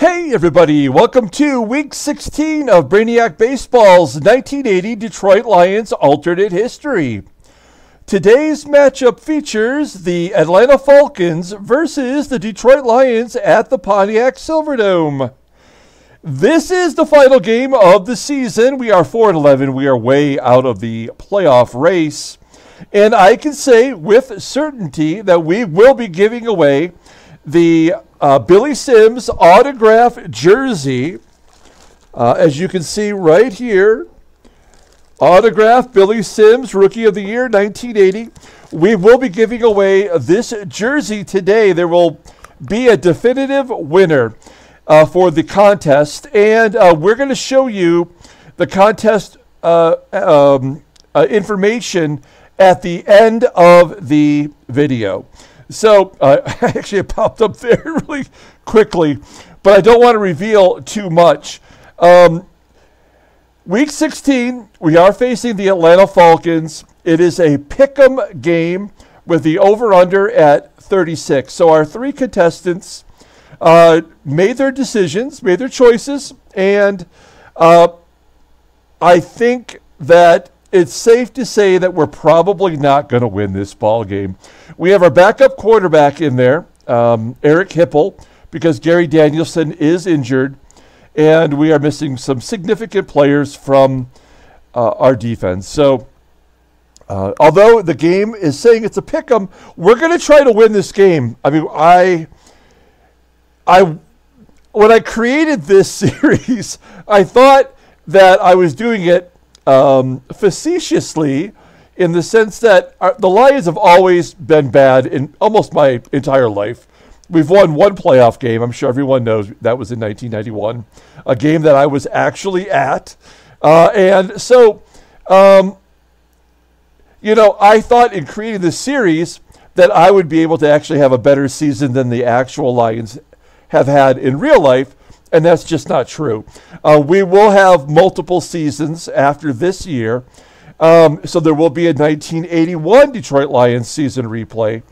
Hey, everybody, welcome to week 16 of Brainiac Baseball's 1980 Detroit Lions alternate history. Today's matchup features the Atlanta Falcons versus the Detroit Lions at the Pontiac Silverdome. This is the final game of the season. We are 4 11. We are way out of the playoff race. And I can say with certainty that we will be giving away the uh, Billy Sims autograph jersey. Uh, as you can see right here, autograph Billy Sims, Rookie of the Year, 1980. We will be giving away this jersey today. There will be a definitive winner uh, for the contest, and uh, we're going to show you the contest uh, um, uh, information at the end of the video. So uh, actually, it popped up there really quickly, but I don't want to reveal too much. Um, week 16, we are facing the Atlanta Falcons. It is a pick 'em game with the over under at 36. So our three contestants uh, made their decisions, made their choices, and uh, I think that it's safe to say that we're probably not going to win this ball game. We have our backup quarterback in there, um, Eric Hipple, because Gary Danielson is injured, and we are missing some significant players from uh, our defense. So, uh, although the game is saying it's a pick 'em, we're going to try to win this game. I mean, I, I, when I created this series, I thought that I was doing it um, facetiously in the sense that our, the Lions have always been bad in almost my entire life. We've won one playoff game. I'm sure everyone knows that was in 1991, a game that I was actually at. Uh, and so, um, you know, I thought in creating this series that I would be able to actually have a better season than the actual Lions have had in real life and that's just not true. Uh, we will have multiple seasons after this year. Um, so there will be a 1981 Detroit Lions season replay,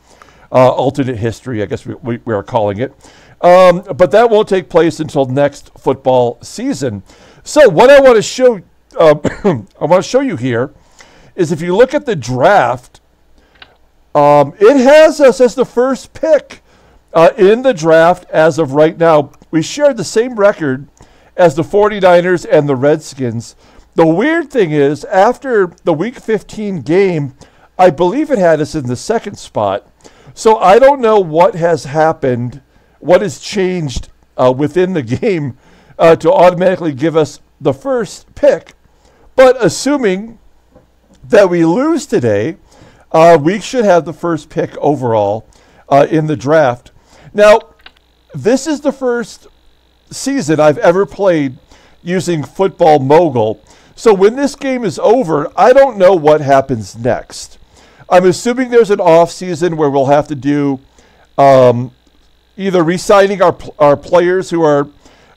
uh, alternate history, I guess we, we, we are calling it. Um, but that won't take place until next football season. So what I want to show, uh, I want to show you here, is if you look at the draft, um, it has us as the first pick uh, in the draft as of right now we shared the same record as the 49ers and the Redskins. The weird thing is, after the Week 15 game, I believe it had us in the second spot. So I don't know what has happened, what has changed uh, within the game uh, to automatically give us the first pick. But assuming that we lose today, uh, we should have the first pick overall uh, in the draft. Now, this is the first season I've ever played using Football Mogul. So when this game is over, I don't know what happens next. I'm assuming there's an off season where we'll have to do um, either re-signing our our players who are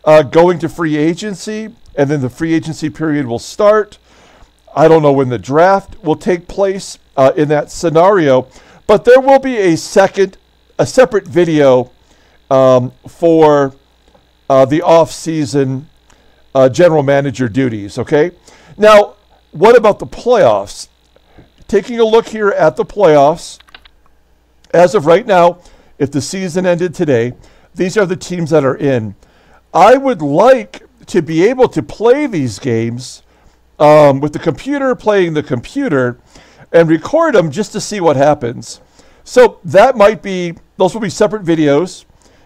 uh, going to free agency, and then the free agency period will start. I don't know when the draft will take place uh, in that scenario, but there will be a second, a separate video um, for uh, the off-season uh, general manager duties. Okay. Now, what about the playoffs? Taking a look here at the playoffs, as of right now, if the season ended today, these are the teams that are in. I would like to be able to play these games um, with the computer playing the computer and record them just to see what happens. So that might be, those will be separate videos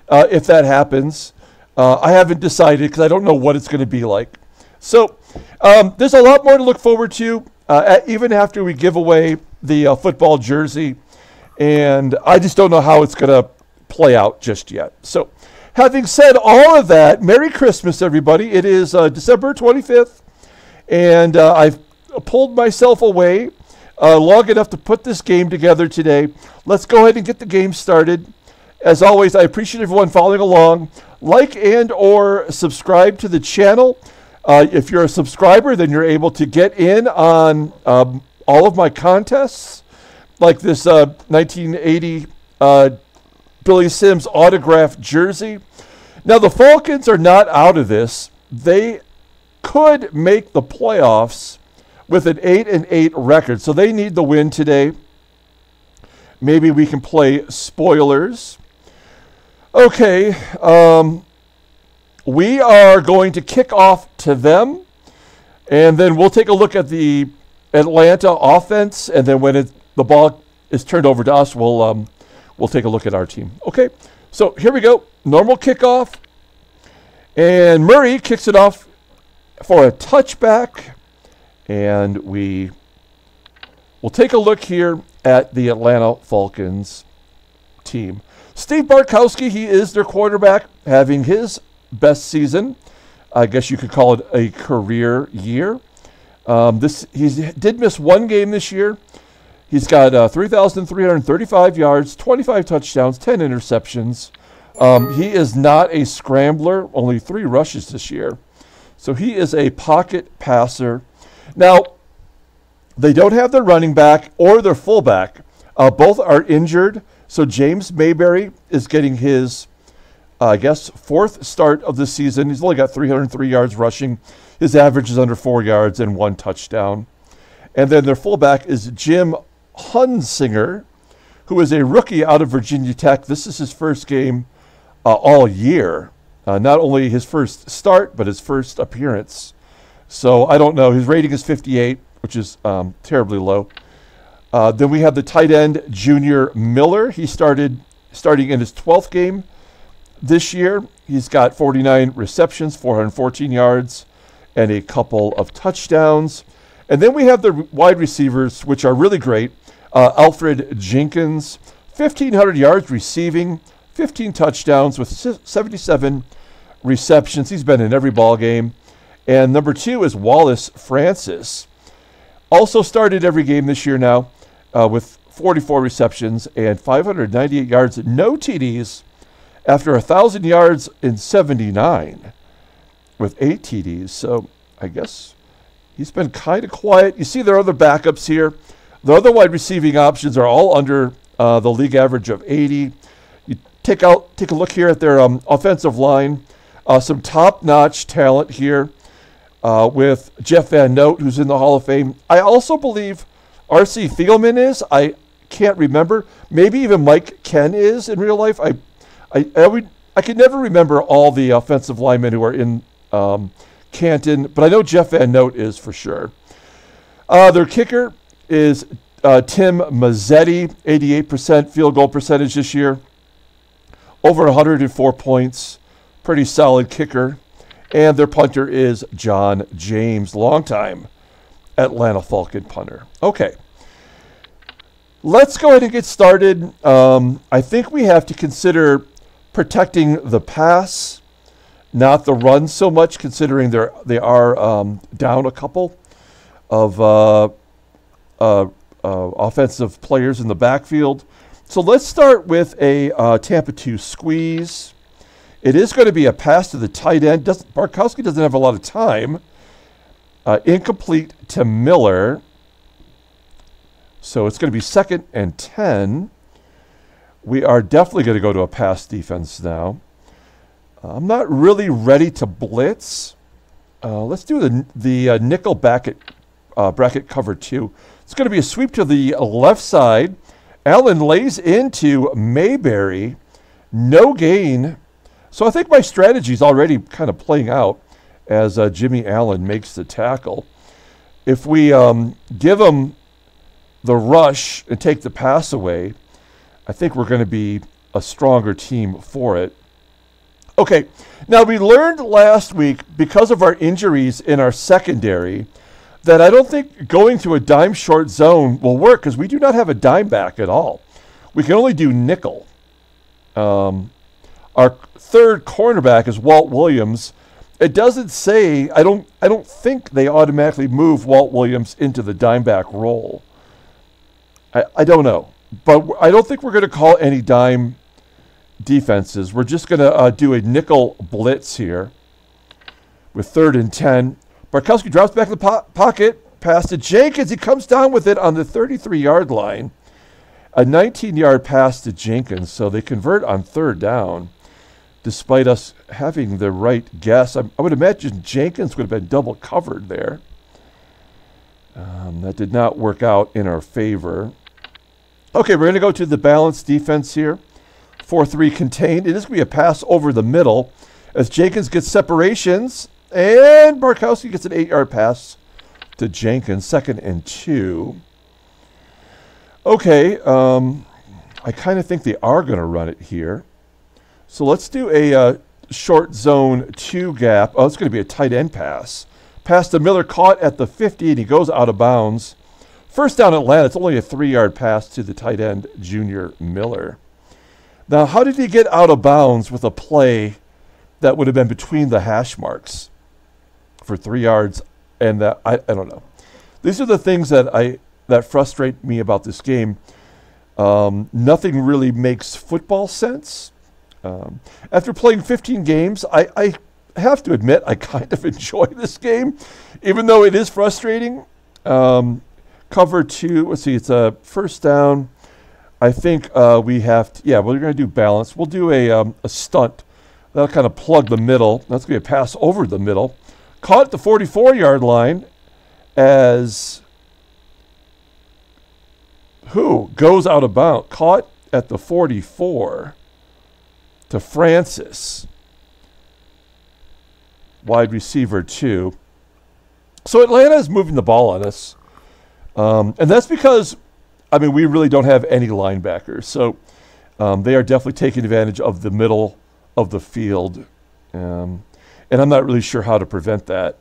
uh, if that happens. Uh, I haven't decided because I don't know what it's going to be like. So um, there's a lot more to look forward to, uh, even after we give away the uh, football jersey. And I just don't know how it's going to play out just yet. So, having said all of that, Merry Christmas, everybody. It is uh, December 25th, and uh, I've pulled myself away uh, long enough to put this game together today. Let's go ahead and get the game started. As always, I appreciate everyone following along. Like and or subscribe to the channel. Uh, if you're a subscriber, then you're able to get in on um, all of my contests, like this uh, 1980 uh, Billy Sims autograph jersey. Now, the Falcons are not out of this. They could make the playoffs with an 8 and 8 record. So they need the win today. Maybe we can play spoilers. Okay, um, we are going to kick off to them, and then we'll take a look at the Atlanta offense, and then when it, the ball is turned over to us, we'll um, we'll take a look at our team. Okay, so here we go. Normal kickoff, and Murray kicks it off for a touchback, and we will take a look here at the Atlanta Falcons team. Steve Bartkowski, he is their quarterback, having his best season. I guess you could call it a career year. Um, this he did miss one game this year. He's got uh, 3,335 yards, 25 touchdowns, 10 interceptions. Um, he is not a scrambler, only three rushes this year. So he is a pocket passer. Now, they don't have their running back or their fullback. Uh, both are injured. So James Mayberry is getting his, uh, I guess, fourth start of the season. He's only got 303 yards rushing. His average is under four yards and one touchdown. And then their fullback is Jim Hunsinger, who is a rookie out of Virginia Tech. This is his first game uh, all year. Uh, not only his first start, but his first appearance. So I don't know. His rating is 58 which is um, terribly low. Uh, then we have the tight end Junior Miller. He started starting in his 12th game this year. He's got 49 receptions, 414 yards, and a couple of touchdowns. And then we have the wide receivers, which are really great. Uh, Alfred Jenkins, 1,500 yards receiving, 15 touchdowns with 77 receptions. He's been in every ball game. And number two is Wallace Francis. Also started every game this year now uh, with 44 receptions and 598 yards, no TDs after 1,000 yards in 79 with eight TDs. So I guess he's been kind of quiet. You see there are other backups here. The other wide receiving options are all under uh, the league average of 80. You take out, take a look here at their um, offensive line. Uh, some top-notch talent here uh, with Jeff Van Note, who's in the Hall of Fame. I also believe R.C. Thielemann is. I can't remember. Maybe even Mike Kenn is in real life. I, I, I, would, I can never remember all the offensive linemen who are in um, Canton, but I know Jeff Van Note is for sure. Uh, their kicker is uh, Tim Mazzetti, 88% field goal percentage this year, over 104 points. Pretty solid kicker. And their punter is John James, longtime Atlanta Falcon punter. Okay. Let's go ahead and get started. Um, I think we have to consider protecting the pass, not the run so much, considering they're, they are um, down a couple of uh, uh, uh, offensive players in the backfield. So let's start with a uh, Tampa 2 squeeze. It is going to be a pass to the tight end. Doesn't, Bartkowski doesn't have a lot of time. Uh, incomplete to Miller. So it's going to be second and 10. We are definitely going to go to a pass defense now. Uh, I'm not really ready to blitz. Uh, let's do the, the uh, nickel bracket, uh, bracket cover two. It's going to be a sweep to the left side. Allen lays into Mayberry. No gain so I think my strategy is already kind of playing out as uh, Jimmy Allen makes the tackle. If we um, give him the rush and take the pass away, I think we're going to be a stronger team for it. Okay, now we learned last week because of our injuries in our secondary that I don't think going to a dime short zone will work because we do not have a dime back at all. We can only do nickel. Um, our third cornerback is Walt Williams. It doesn't say I don't I don't think they automatically move Walt Williams into the dime back role. I, I don't know. But I don't think we're going to call any dime defenses. We're just going to uh, do a nickel blitz here with third and 10. Bartkowski drops back in the po- pocket, pass to Jenkins. He comes down with it on the 33 yard line. A 19 yard pass to Jenkins, so they convert on third down despite us having the right guess. I, I would imagine Jenkins would have been double covered there. Um, that did not work out in our favor. Okay, we're going to go to the balanced defense here. 4 3 contained. It is going to be a pass over the middle as Jenkins gets separations and Bartkowski gets an eight yard pass to Jenkins, second and two. Okay, um, I kind of think they are going to run it here. So let's do a uh, short zone two gap. Oh, it's going to be a tight end pass. Pass to Miller, caught at the 50, and he goes out of bounds. First down Atlanta, it's only a three yard pass to the tight end, Junior Miller. Now, how did he get out of bounds with a play that would have been between the hash marks for three yards? And that, I, I don't know. These are the things that I that frustrate me about this game. Um, nothing really makes football sense. Um, after playing 15 games, I, I have to admit I kind of enjoy this game, even though it is frustrating. Um, cover two, let's see, it's a first down. I think uh, we have, to, yeah, we're going to do balance. We'll do a, um, a stunt. That'll kind of plug the middle. That's going to be a pass over the middle. Caught at the 44 yard line as who goes out of bounds. Caught at the 44 to Francis wide receiver two. So Atlanta is moving the ball on us. Um, and that's because, I mean, we really don't have any linebackers. So um, they are definitely taking advantage of the middle of the field. Um, and I'm not really sure how to prevent that.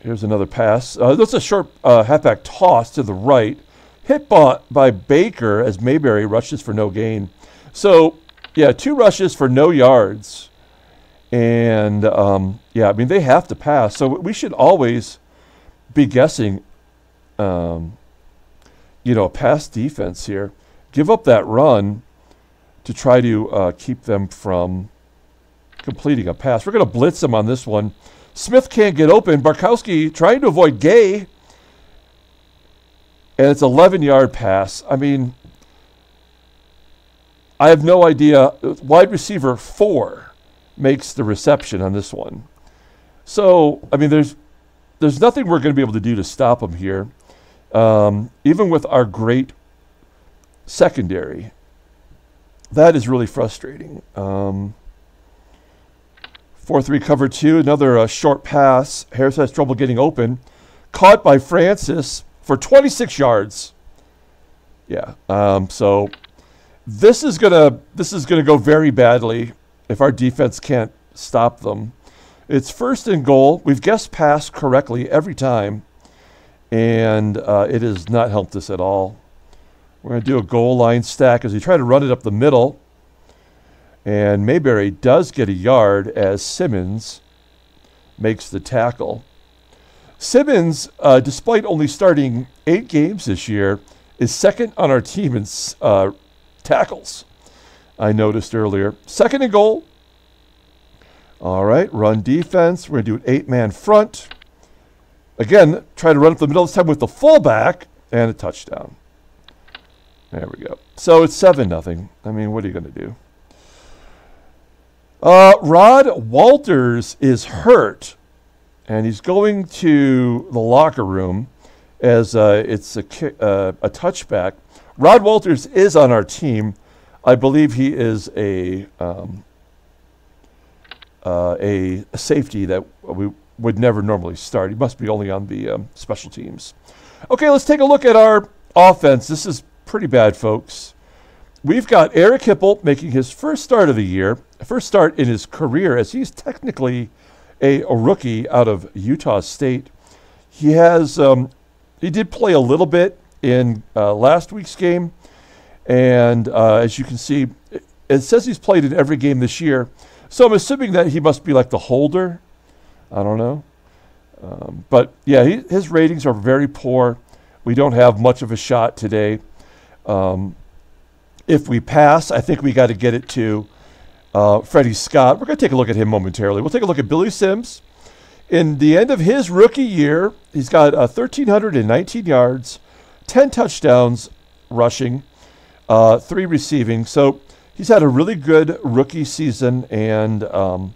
Here's another pass. Uh, that's a short uh, halfback toss to the right. Hit by Baker as Mayberry rushes for no gain. So, yeah, two rushes for no yards. And um, yeah, I mean, they have to pass. So we should always be guessing, um, you know, pass defense here. Give up that run to try to uh, keep them from completing a pass. We're going to blitz them on this one. Smith can't get open. Bartkowski trying to avoid Gay. And it's 11 yard pass. I mean, I have no idea. Wide receiver four makes the reception on this one. So, I mean, there's there's nothing we're going to be able to do to stop them here, um, even with our great secondary. That is really frustrating. Um, 4 3 cover two, another uh, short pass. Harris has trouble getting open. Caught by Francis for 26 yards. Yeah. Um, so this is gonna this is gonna go very badly if our defense can't stop them. It's first and goal. We've guessed pass correctly every time, and uh, it has not helped us at all. We're going to do a goal line stack as we try to run it up the middle. And Mayberry does get a yard as Simmons makes the tackle. Simmons, uh, despite only starting eight games this year, is second on our team in uh, tackles. I noticed earlier. Second and goal. All right, run defense. We're going to do an eight man front. Again, try to run up the middle this time with the fullback and a touchdown. There we go. So it's 7 nothing. I mean, what are you going to do? Uh, Rod Walters is hurt, and he's going to the locker room as uh, it's a, uh, a touchback. Rod Walters is on our team. I believe he is a um, uh, a, safety that we would never normally start. He must be only on the um, special teams. Okay, let's take a look at our offense. This is pretty bad, folks. We've got Eric Hipple making his first start of the year, first start in his career, as he's technically a, a rookie out of Utah State. He has um, he did play a little bit in uh, last week's game. And uh, as you can see, it says he's played in every game this year. So I'm assuming that he must be like the holder. I don't know. Um, but yeah, he, his ratings are very poor. We don't have much of a shot today. Um, if we pass, I think we got to get it to uh, Freddie Scott. We're going to take a look at him momentarily. We'll take a look at Billy Sims. In the end of his rookie year, he's got uh, 1,319 yards, 10 touchdowns rushing, uh, three receiving. So he's had a really good rookie season, and um,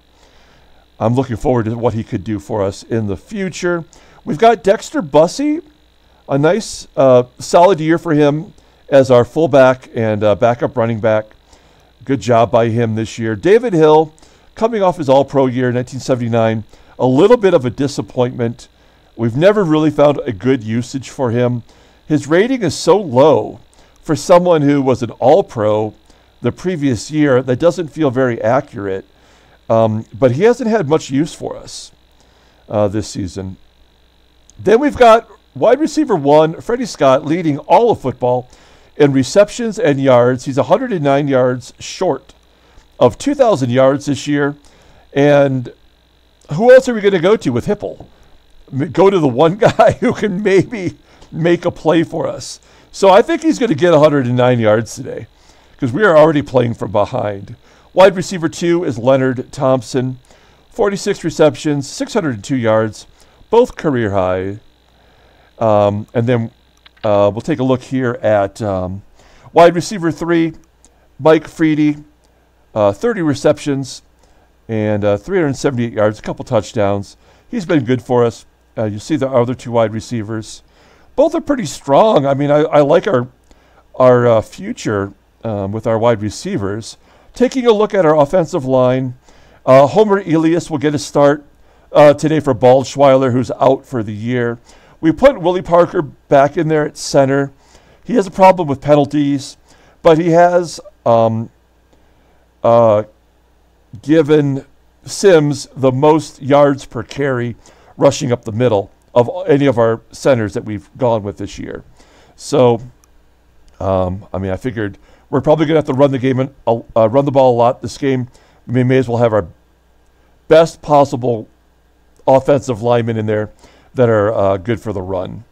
I'm looking forward to what he could do for us in the future. We've got Dexter Bussey, a nice, uh, solid year for him as our fullback and uh, backup running back. Good job by him this year. David Hill, coming off his All Pro year in 1979, a little bit of a disappointment. We've never really found a good usage for him. His rating is so low for someone who was an All Pro the previous year that doesn't feel very accurate. Um, but he hasn't had much use for us uh, this season. Then we've got wide receiver one, Freddie Scott, leading all of football in receptions and yards. He's 109 yards short of 2,000 yards this year. And who else are we going to go to with Hipple? Go to the one guy who can maybe make a play for us. So I think he's going to get 109 yards today because we are already playing from behind. Wide receiver two is Leonard Thompson, 46 receptions, 602 yards, both career high. Um, and then uh, we'll take a look here at um, wide receiver three, Mike Friede, uh, 30 receptions and uh, 378 yards, a couple touchdowns. He's been good for us. Uh, you see the other two wide receivers. Both are pretty strong. I mean, I, I like our our uh, future um, with our wide receivers. Taking a look at our offensive line, uh, Homer Elias will get a start uh, today for Baldischwiler, who's out for the year. We put Willie Parker back in there at center. He has a problem with penalties, but he has um, uh, given Sims the most yards per carry rushing up the middle of any of our centers that we've gone with this year. So, um, I mean, I figured we're probably going to have to run the game and uh, uh, run the ball a lot this game. We may as well have our best possible offensive linemen in there that are uh, good for the run.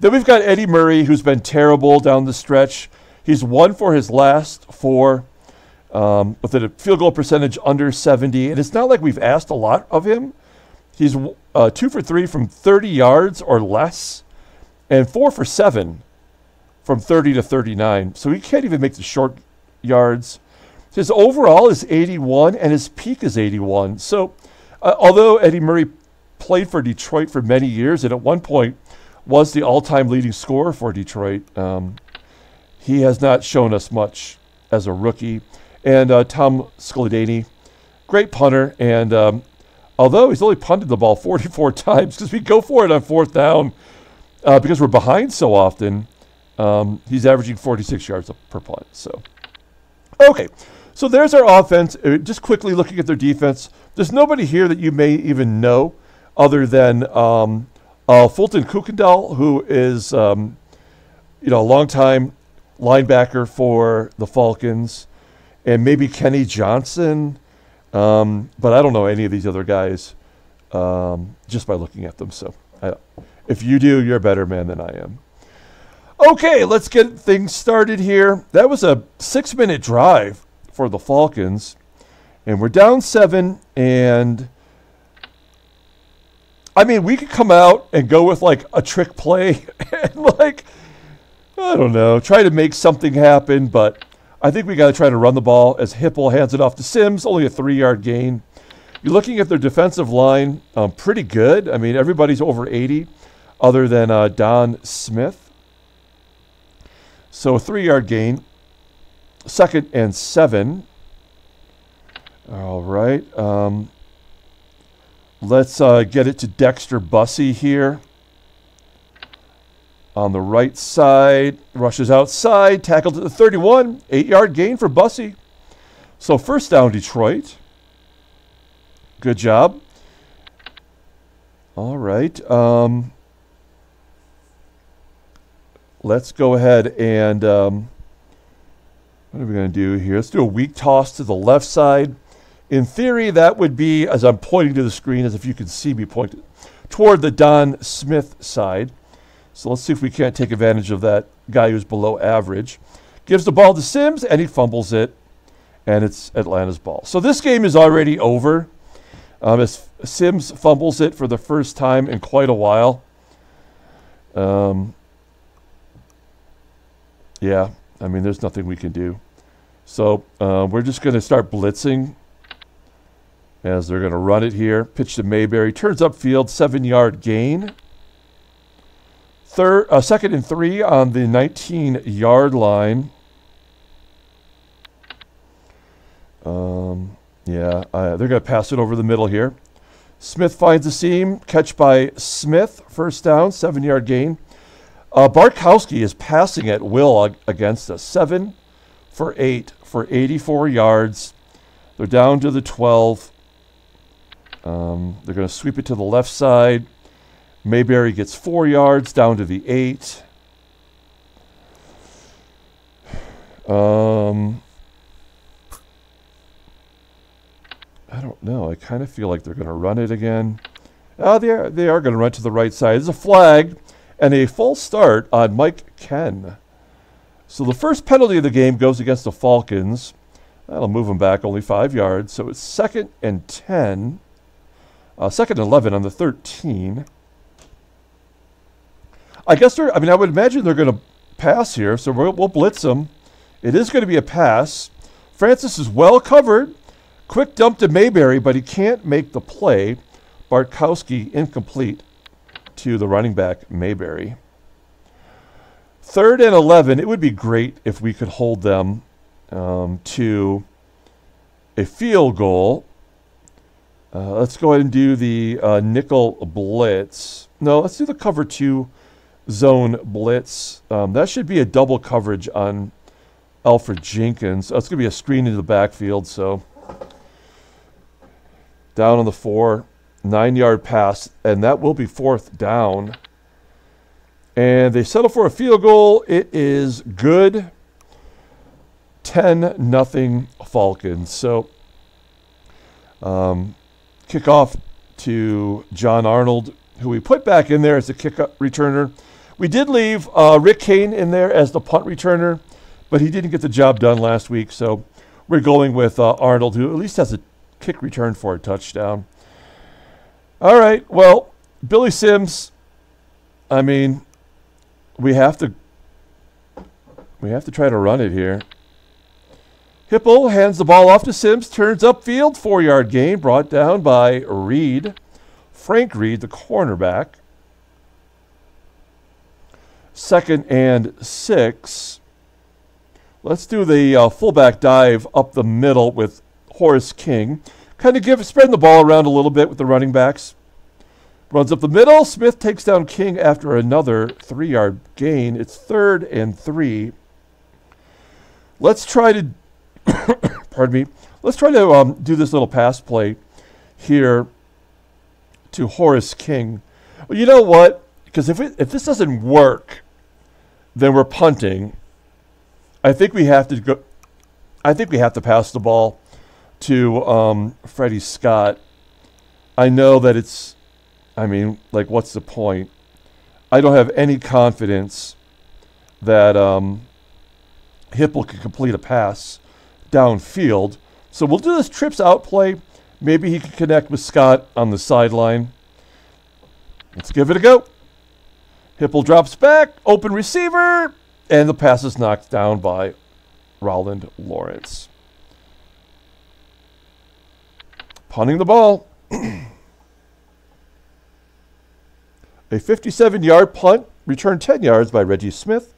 Then we've got Eddie Murray, who's been terrible down the stretch. He's won for his last four um, with a field goal percentage under 70. And it's not like we've asked a lot of him. He's uh, two for three from 30 yards or less, and four for seven from 30 to 39. So he can't even make the short yards. His overall is 81 and his peak is 81. So uh, although Eddie Murray played for Detroit for many years and at one point was the all time leading scorer for Detroit, um, he has not shown us much as a rookie. And uh, Tom Skladany, great punter. And um, although he's only punted the ball 44 times because we go for it on fourth down uh, because we're behind so often, um, he's averaging 46 yards per punt. So, okay. So there's our offense. Uh, just quickly looking at their defense, there's nobody here that you may even know other than um, uh, Fulton Kuykendall, who is, um, you know, a longtime linebacker for the Falcons, and maybe Kenny Johnson. Um, but I don't know any of these other guys um, just by looking at them. So I, if you do, you're a better man than I am. Okay, let's get things started here. That was a six minute drive for the Falcons. And we're down seven. And I mean, we could come out and go with like a trick play and like, I don't know, try to make something happen. But I think we got to try to run the ball as Hipple hands it off to Sims, only a three yard gain. You're looking at their defensive line, um, pretty good. I mean, everybody's over 80 other than uh, Don Smith. So a three yard gain. Second and seven. All right. Um, let's uh, get it to Dexter Bussey here. On the right side, rushes outside, tackled at the 31, eight yard gain for Bussey. So first down, Detroit. Good job. All right. Um, let's go ahead and um, what are we going to do here? Let's do a weak toss to the left side. In theory, that would be, as I'm pointing to the screen, as if you can see me pointing toward the Don Smith side. So let's see if we can't take advantage of that guy who's below average. Gives the ball to Sims, and he fumbles it, and it's Atlanta's ball. So this game is already over. Um, as Sims fumbles it for the first time in quite a while. Um, yeah, I mean, there's nothing we can do. So uh, we're just going to start blitzing as they're going to run it here. Pitch to Mayberry. Turns upfield, seven yard gain. Third, uh, second and three on the 19 yard line. Um, yeah, uh, they're going to pass it over the middle here. Smith finds the seam. Catch by Smith. First down, seven yard gain. Uh, Bartkowski is passing at will against us. Seven for eight for 84 yards. They're down to the 12. Um, they're going to sweep it to the left side. Mayberry gets four yards down to the eight. Um, I don't know. I kind of feel like they're going to run it again. Oh, they are, they are going to run to the right side. There's a flag and a full start on Mike Kenn. So the first penalty of the game goes against the Falcons. That'll move them back only five yards. So it's second and 10. Uh, second and 11 on the 13. I guess they're, I mean, I would imagine they're going to pass here. So we'll, we'll blitz them. It is going to be a pass. Francis is well covered. Quick dump to Mayberry, but he can't make the play. Bartkowski incomplete to the running back, Mayberry. Third and 11, it would be great if we could hold them um, to a field goal. Uh, let's go ahead and do the uh, nickel blitz. No, let's do the cover two zone blitz. Um, that should be a double coverage on Alfred Jenkins. That's going to be a screen into the backfield. So down on the four, nine yard pass, and that will be fourth down. And they settle for a field goal. It is good. 10 nothing Falcons. So um, kickoff to John Arnold, who we put back in there as a kick returner. We did leave uh, Rick Kane in there as the punt returner, but he didn't get the job done last week. So we're going with uh, Arnold, who at least has a kick return for a touchdown. All right. Well, Billy Sims, I mean, we have to we have to try to run it here. Hipple hands the ball off to Sims, turns upfield, four yard gain, brought down by Reed. Frank Reed, the cornerback. Second and six. Let's do the uh, fullback dive up the middle with Horace King. Kind of give spreading the ball around a little bit with the running backs. Runs up the middle. Smith takes down King after another three yard gain. It's third and three. Let's try to, pardon me, let's try to um, do this little pass play here to Horace King. Well, you know what? Because if, if this doesn't work, then we're punting. I think we have to go. I think we have to pass the ball to um, Freddie Scott. I know that it's I mean, like, what's the point? I don't have any confidence that um, Hipple can complete a pass downfield. So we'll do this trips out play. Maybe he can connect with Scott on the sideline. Let's give it a go. Hipple drops back, open receiver, and the pass is knocked down by Roland Lawrence. Punting the ball. A 57 yard punt, returned 10 yards by Reggie Smith.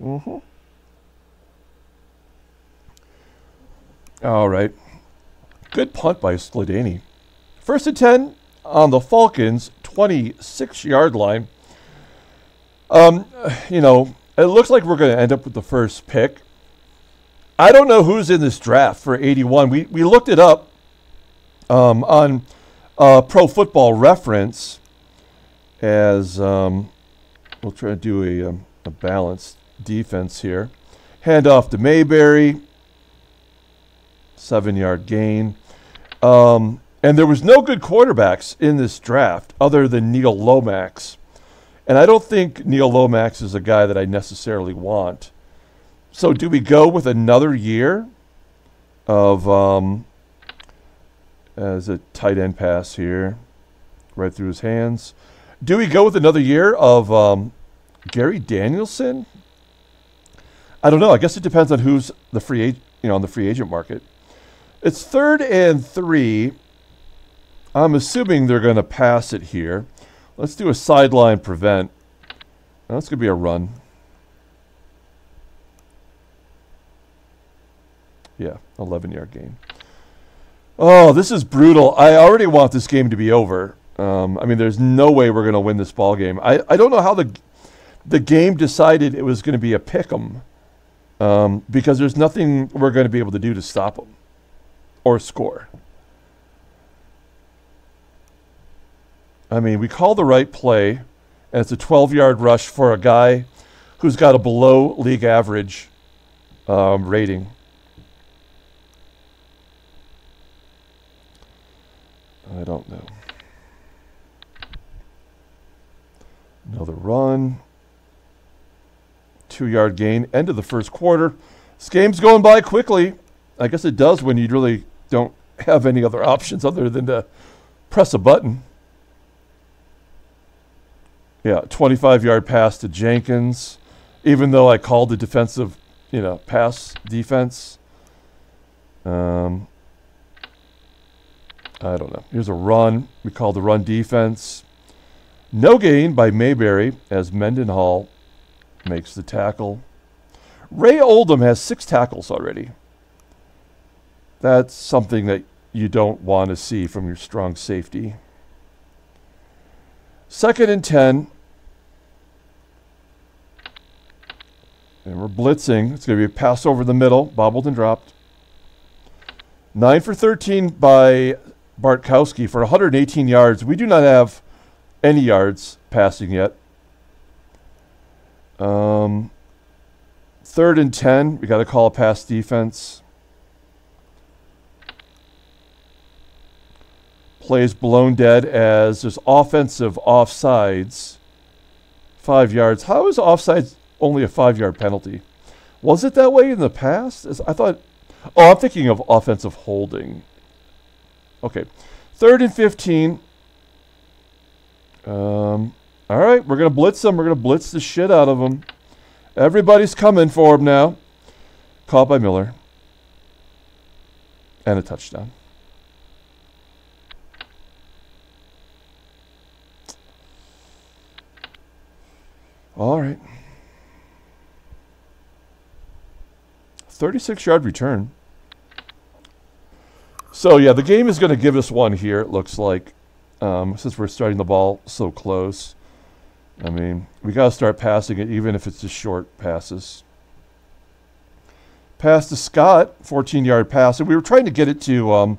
Mm-hmm. All right. Good punt by Skladany. First and 10 on the Falcons' 26 yard line. Um, you know, it looks like we're going to end up with the first pick. I don't know who's in this draft for 81. We, we looked it up um, on uh, Pro Football Reference as um, we'll try to do a, um, a balanced defense here. Hand off to Mayberry, seven yard gain. Um, and there was no good quarterbacks in this draft other than Neil Lomax. And I don't think Neil Lomax is a guy that I necessarily want. So do we go with another year of um, as a tight end pass here, right through his hands? Do we go with another year of um, Gary Danielson? I don't know. I guess it depends on who's the free agent, you know, on the free agent market. It's third and three. I'm assuming they're going to pass it here. Let's do a sideline prevent. That's going to be a run. Yeah, 11 yard gain. Oh, this is brutal. I already want this game to be over. Um, I mean, there's no way we're going to win this ball game. I, I don't know how the the game decided it was going to be a pick 'em um, because there's nothing we're going to be able to do to stop them or score. I mean, we call the right play, and it's a 12 yard rush for a guy who's got a below league average um, rating. I don't know. Another run. Two yard gain. End of the first quarter. This game's going by quickly. I guess it does when you really don't have any other options other than to press a button. Yeah, 25 yard pass to Jenkins. Even though I called the defensive, you know, pass defense. Um, I don't know. Here's a run. We call the run defense. No gain by Mayberry as Mendenhall makes the tackle. Ray Oldham has six tackles already. That's something that you don't want to see from your strong safety. Second and 10. And we're blitzing. It's going to be a pass over the middle, bobbled and dropped. 9 for 13 by Bartkowski for 118 yards. We do not have any yards passing yet. Um, third and 10, we got to call a pass defense. Plays blown dead as there's offensive offsides. Five yards. How is offsides only a five yard penalty? Was it that way in the past? I thought. Oh, I'm thinking of offensive holding. Okay. Third and 15. Um, all right, we're going to blitz them. We're going to blitz the shit out of them. Everybody's coming for him now. Caught by Miller. And a touchdown. All right. 36 yard return. So yeah, the game is going to give us one here. It looks like um, since we're starting the ball so close. I mean, we got to start passing it, even if it's just short passes. Pass to Scott, 14-yard pass, and we were trying to get it to um,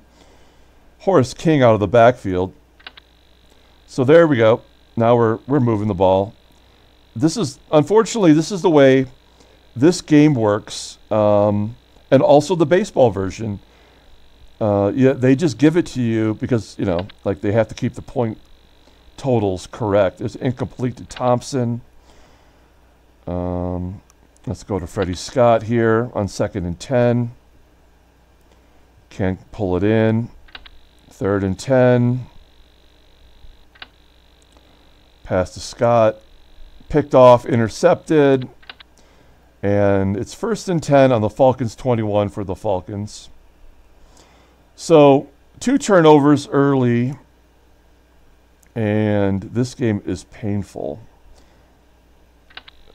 Horace King out of the backfield. So there we go. Now we're we're moving the ball. This is unfortunately this is the way this game works, um, and also the baseball version. Uh, yeah, they just give it to you because you know, like they have to keep the point totals correct. It's incomplete to Thompson. Um, let's go to Freddie Scott here on second and ten. Can't pull it in. Third and ten. Pass to Scott. Picked off, intercepted. And it's first and 10 on the Falcons 21 for the Falcons. So, two turnovers early, and this game is painful.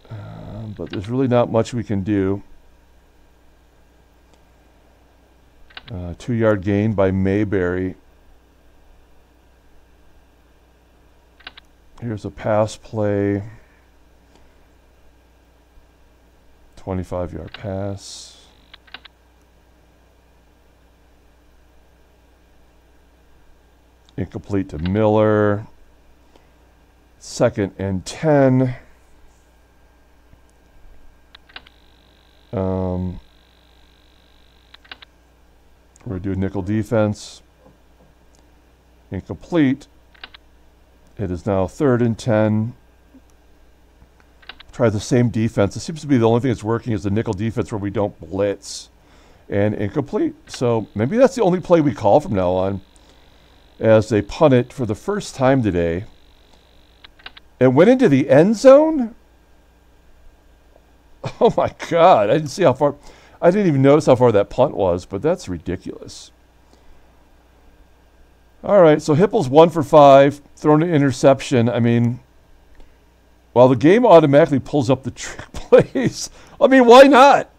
Uh, but there's really not much we can do. Uh, two yard gain by Mayberry. Here's a pass play. 25 yard pass. Incomplete to Miller. Second and 10. Um, we're going to do nickel defense. Incomplete. It is now third and 10. Try the same defense. It seems to be the only thing that's working is the nickel defense where we don't blitz. And incomplete. So maybe that's the only play we call from now on as they punt it for the first time today. It went into the end zone. Oh my God! I didn't see how far. I didn't even notice how far that punt was, but that's ridiculous. All right, so Hipple's one for five, thrown an interception. I mean, while the game automatically pulls up the trick plays, I mean, why not?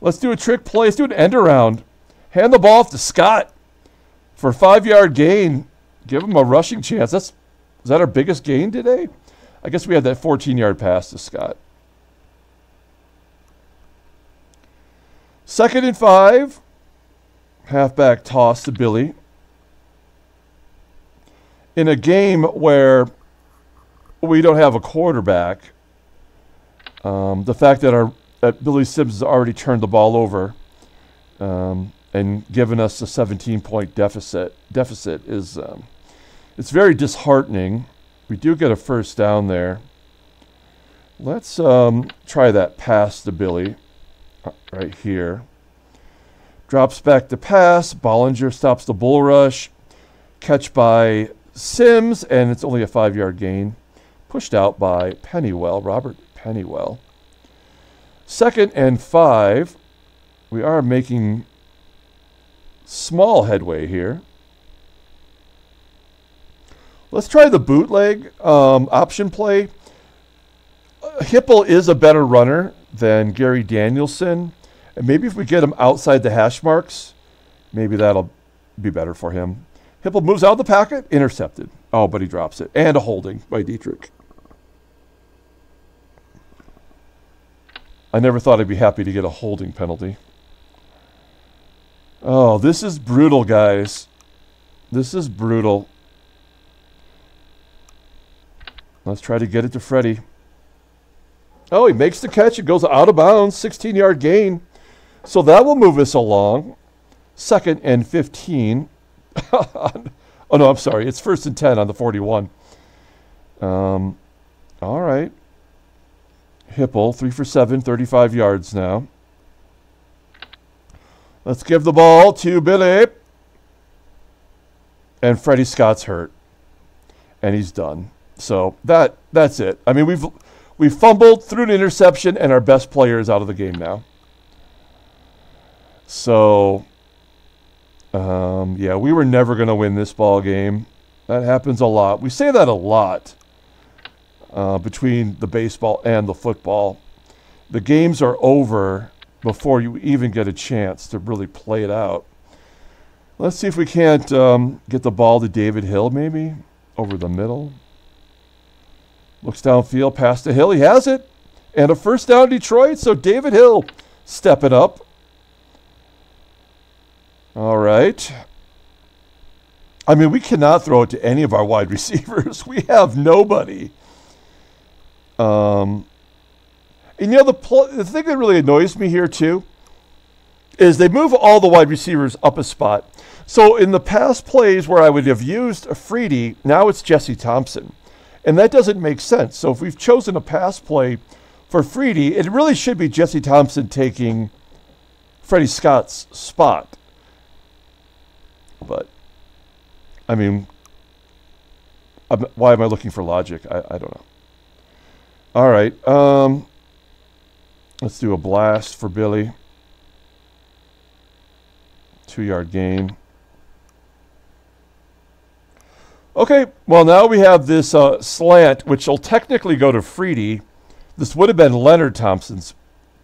Let's do a trick play. Let's do an end around. Hand the ball off to Scott for a five yard gain. Give him a rushing chance. That's is that our biggest gain today? I guess we had that 14 yard pass to Scott. Second and five. Halfback toss to Billy. In a game where we don't have a quarterback, um, the fact that our that Billy Sims has already turned the ball over um, and given us a 17 point deficit deficit is um, it's very disheartening. We do get a first down there. Let's um, try that pass to Billy uh, right here. Drops back to pass. Bolinger stops the bull rush. Catch by Sims, and it's only a five yard gain. Pushed out by Pennywell, Robert Pennywell. Second and five. We are making small headway here. Let's try the bootleg um, option play. Hipple is a better runner than Gary Danielson. And maybe if we get him outside the hash marks, maybe that'll be better for him. Hipple moves out of the pocket, intercepted. Oh, but he drops it. And a holding by Dietrich. I never thought I'd be happy to get a holding penalty. Oh, this is brutal, guys. This is brutal. Let's try to get it to Freddie. Oh, he makes the catch. It goes out of bounds. 16 yard gain. So that will move us along. Second and 15. oh, no, I'm sorry. It's first and 10 on the 41. Um, all right. Hipple, 3 for 7, 35 yards now. Let's give the ball to Billy. And Freddie Scott's hurt. And he's done. So that that's it. I mean, we've we fumbled through an interception, and our best player is out of the game now. So, um, yeah, we were never going to win this ball game. That happens a lot. We say that a lot uh, between the baseball and the football. The games are over before you even get a chance to really play it out. Let's see if we can't um, get the ball to David Hill, maybe over the middle. Looks downfield past the hill. He has it. And a first down Detroit. So David Hill stepping up. All right. I mean, we cannot throw it to any of our wide receivers. We have nobody. Um, and you know, the, the thing that really annoys me here, too, is they move all the wide receivers up a spot. So in the past plays where I would have used a Freedy, now it's Jesse Thompson. And that doesn't make sense. So if we've chosen a pass play for Freedy, it really should be Jesse Thompson taking Freddie Scott's spot. But, I mean, I'm, why am I looking for logic? I, I don't know. All right. Um, let's do a blast for Billy. Two yard gain. Okay, well, now we have this uh, slant, which will technically go to Freedy. This would have been Leonard Thompson's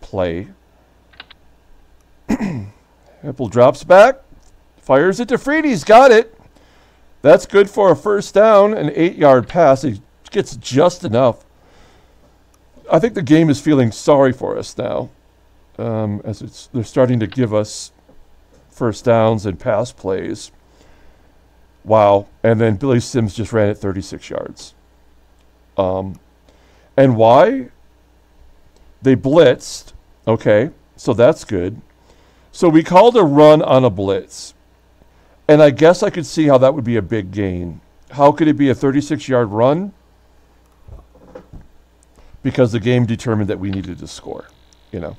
play. Hipple drops back, fires it to Freedy. He's got it. That's good for a first down, an eight yard pass. He gets just enough. I think the game is feeling sorry for us now, um, as it's, they're starting to give us first downs and pass plays. Wow. And then Billy Sims just ran it 36 yards. Um, and why? They blitzed. Okay. So that's good. So we called a run on a blitz. And I guess I could see how that would be a big gain. How could it be a 36 yard run? Because the game determined that we needed to score. You know,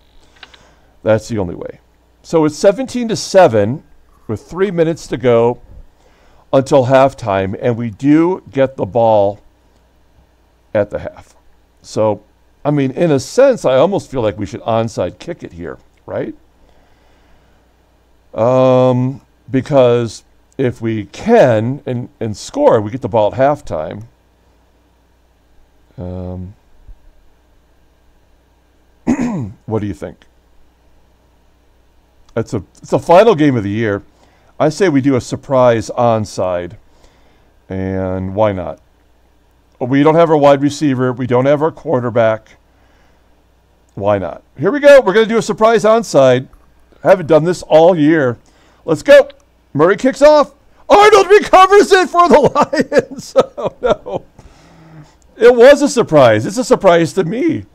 that's the only way. So it's 17 to 7 with three minutes to go until halftime, and we do get the ball at the half. So I mean, in a sense, I almost feel like we should onside kick it here, right? Um, because if we can and, and score, we get the ball at halftime. Um, what do you think? It's a it's the final game of the year. I say we do a surprise onside, and why not? We don't have our wide receiver. We don't have our quarterback. Why not? Here we go. We're going to do a surprise onside. I haven't done this all year. Let's go. Murray kicks off. Arnold recovers it for the Lions. oh, no. It was a surprise. It's a surprise to me.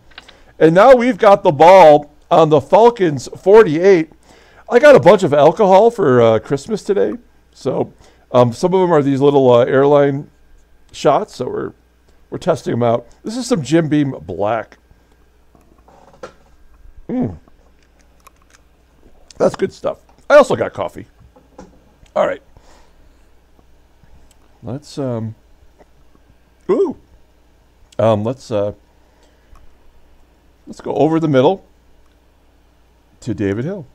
And now we've got the ball on the Falcons 48. I got a bunch of alcohol for uh, Christmas today. So um, some of them are these little uh, airline shots. So we're, we're testing them out. This is some Jim Beam Black. Mm. That's good stuff. I also got coffee. All right. Let's um Ooh. Um let's uh let's go over the middle to David Hill.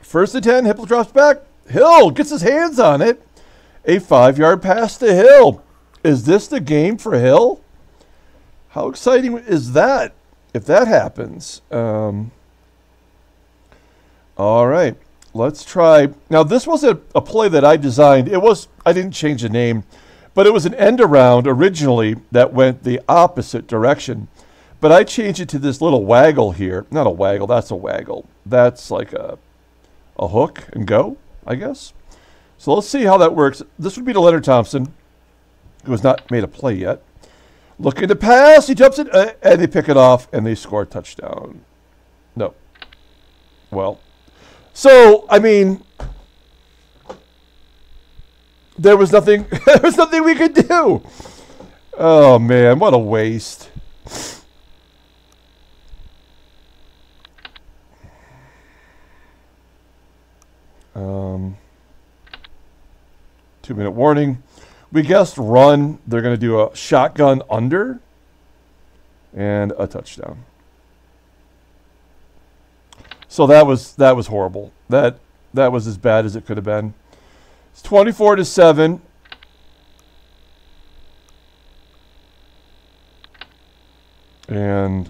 First and 10, Hill drops back. Hill gets his hands on it. A five yard pass to Hill. Is this the game for Hill? How exciting is that if that happens? Um, all right, let's try. Now, this was a, a play that I designed. It was, I didn't change the name, but it was an end around originally that went the opposite direction. But I change it to this little waggle here. Not a waggle, that's a waggle. That's like a, a hook and go, I guess. So let's see how that works. This would be to Leonard Thompson, who has not made a play yet. Looking to pass, he jumps it, uh, and they pick it off, and they score a touchdown. No. Well, so I mean, there was nothing. there was nothing we could do. Oh man, what a waste. Um, two minute warning. We guessed run. They're going to do a shotgun under and a touchdown. So that was that was horrible. That that was as bad as it could have been. It's 24 to 7. And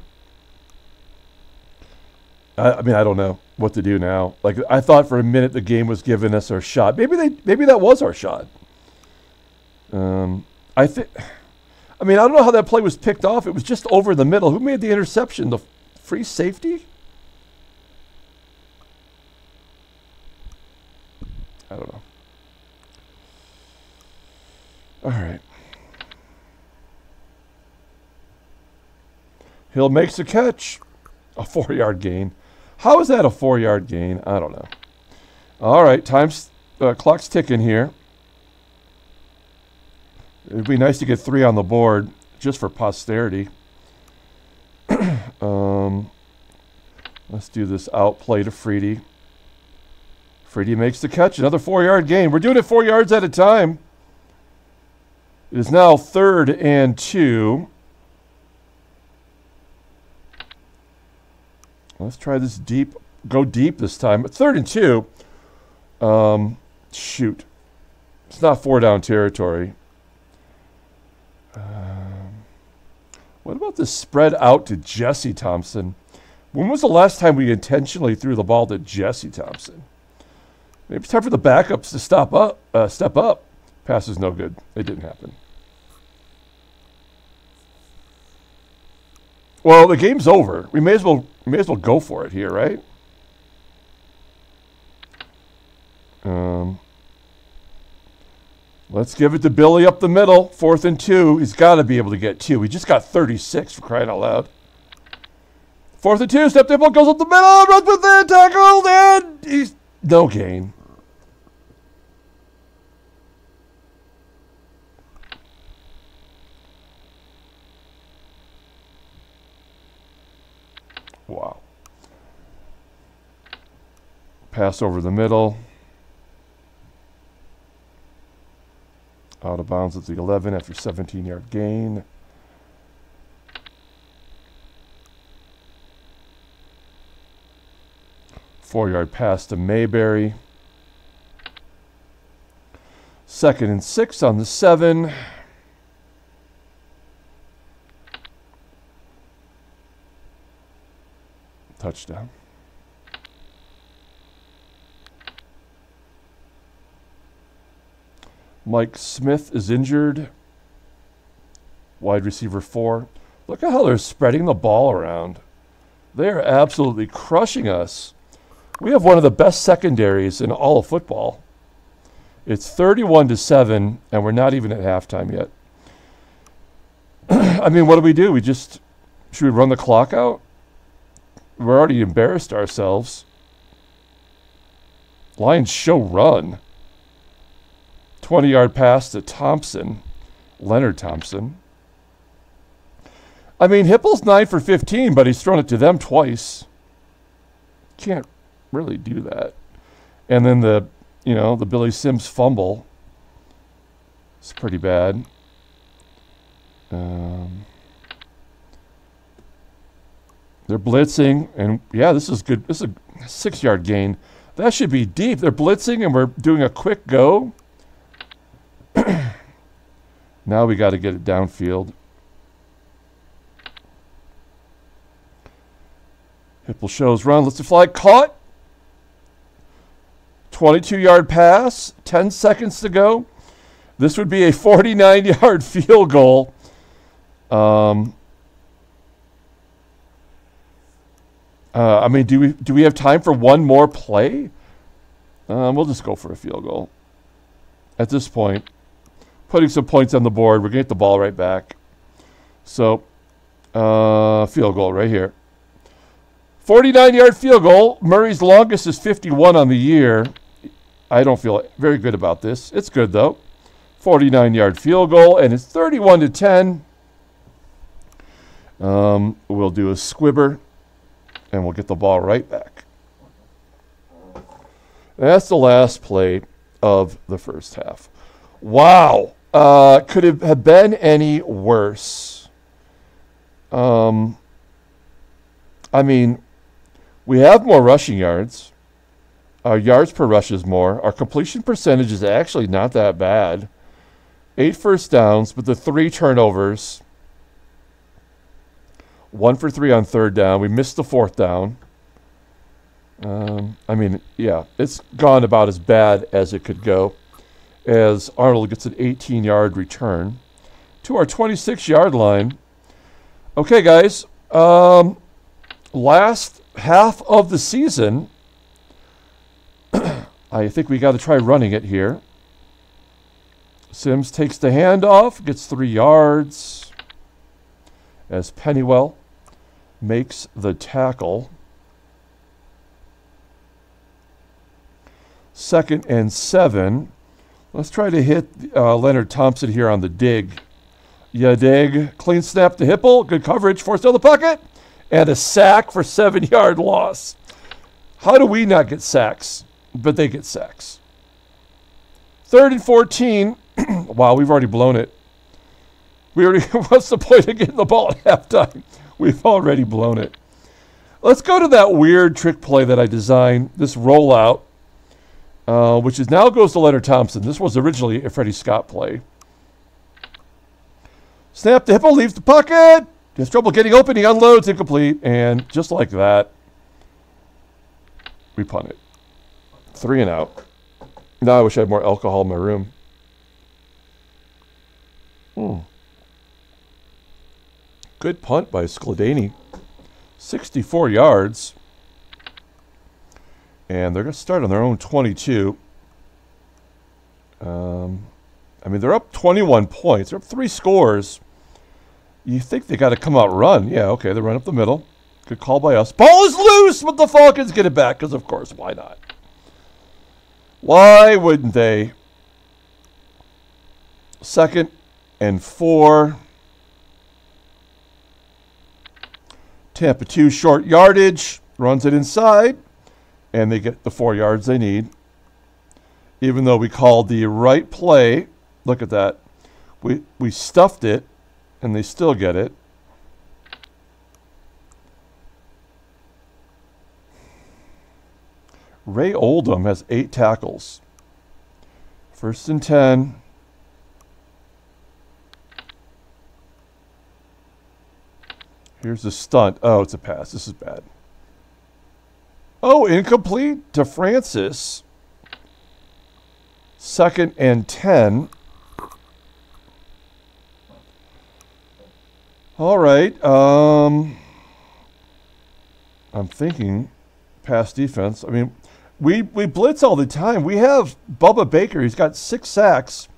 I, I mean I don't know what to do now. Like I thought for a minute the game was giving us our shot. Maybe they maybe that was our shot. Um, I think. I mean, I don't know how that play was picked off. It was just over the middle. Who made the interception? The free safety? I don't know. All right. Hill makes a catch. A four yard gain. How is that a four yard gain? I don't know. All right. Time's, uh, clock's ticking here. It'd be nice to get three on the board just for posterity. um, let's do this outplay to Freedy. Freedy makes the catch. Another four yard gain. We're doing it four yards at a time. It is now third and two. Let's try this deep. Go deep this time. It's third and two. Um, shoot. It's not four down territory. Um, what about the spread out to Jesse Thompson? When was the last time we intentionally threw the ball to Jesse Thompson? Maybe it's time for the backups to stop up, uh, step up. Pass is no good. It didn't happen. Well, the game's over. We may as well we may as well go for it here, right? Um, Let's give it to Billy up the middle. Fourth and two. He's got to be able to get two. He just got 36 for crying out loud. Fourth and two. Step table goes up the middle. Runs with it. Tackled. And he's no gain. Wow. Pass over the middle. Out of bounds at the 11 after 17 yard gain. Four yard pass to Mayberry. Second and six on the seven. Touchdown. Mike Smith is injured. Wide receiver four. Look at how they're spreading the ball around. They are absolutely crushing us. We have one of the best secondaries in all of football. It's 31 to 7, and we're not even at halftime yet. I mean, what do we do? We just should we run the clock out? We're already embarrassed ourselves. Lions show run. 20 yard pass to Thompson, Leonard Thompson. I mean, Hipple's 9 for 15, but he's thrown it to them twice. Can't really do that. And then the, you know, the Billy Sims fumble. It's pretty bad. Um, they're blitzing, and yeah, this is good. This is a six yard gain. That should be deep. They're blitzing, and we're doing a quick go. now we got to get it downfield. Hipple shows run. Let's fly. Caught. 22 yard pass. 10 seconds to go. This would be a 49 yard field goal. Um, uh, I mean, do we do we have time for one more play? Um, we'll just go for a field goal. At this point, putting some points on the board, we're to get the ball right back. So, uh, field goal right here. 49 yard field goal. Murray's longest is 51 on the year. I don't feel very good about this. It's good though. 49 yard field goal, and it's 31 to 10. Um, we'll do a squibber, and we'll get the ball right back. That's the last play of the first half. Wow. Uh, could it have been any worse? Um, I mean, we have more rushing yards. Our yards per rush is more. Our completion percentage is actually not that bad. Eight first downs, but the three turnovers one for three on third down. We missed the fourth down. Um, I mean, yeah, it's gone about as bad as it could go as Arnold gets an 18 yard return to our 26 yard line. Okay, guys, um, last half of the season, I think we got to try running it here. Sims takes the handoff, gets three yards as Pennywell makes the tackle. Second and seven. Let's try to hit uh, Leonard Thompson here on the dig. Ya dig. Clean snap to Hipple. Good coverage. Forced out the pocket. And a sack for seven yard loss. How do we not get sacks? But they get sacks. Third and 14. wow, we've already blown it. We already, what's the point of getting the ball at halftime? We've already blown it. Let's go to that weird trick play that I designed, this rollout, uh, which is now goes to Leonard Thompson. This was originally a Freddie Scott play. Snap the Hipple, leaves the pocket. He Has trouble getting open. He unloads, incomplete. And just like that, we punt it. Three and out. Now I wish I had more alcohol in my room. Hmm. Good punt by Skladany. 64 yards. And they're going to start on their own 22. Um, I mean, they're up 21 points. They're up three scores. You think they got to come out run. Yeah, okay, they run up the middle. Good call by us. Ball is loose, but the Falcons get it back because, of course, why not? Why wouldn't they? Second and four. Tampa 2 short yardage, runs it inside, and they get the four yards they need. Even though we called the right play, look at that. We, we stuffed it, and they still get it. Ray Oldham has eight tackles. First and 10. Here's a stunt. Oh, it's a pass. This is bad. Oh, incomplete to Francis. Second and 10. All right. Um, I'm thinking pass defense. I mean, we, we blitz all the time. We have Bubba Baker. He's got six sacks,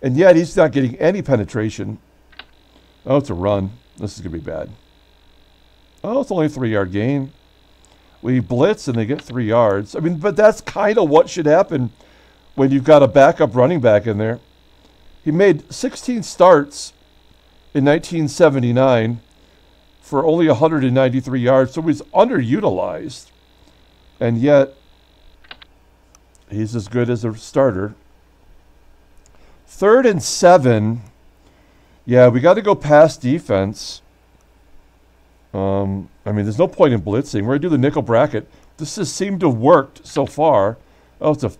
and yet he's not getting any penetration. Oh, it's a run. This is going to be bad. Oh, it's only a three yard gain. We blitz and they get three yards. I mean, but that's kind of what should happen when you've got a backup running back in there. He made 16 starts in 1979 for only 193 yards, so he's underutilized. And yet, he's as good as a starter. Third and seven. Yeah, we got to go past defense. Um, I mean, there's no point in blitzing. We're going to do the nickel bracket. This has seemed to have worked so far. Oh, it's a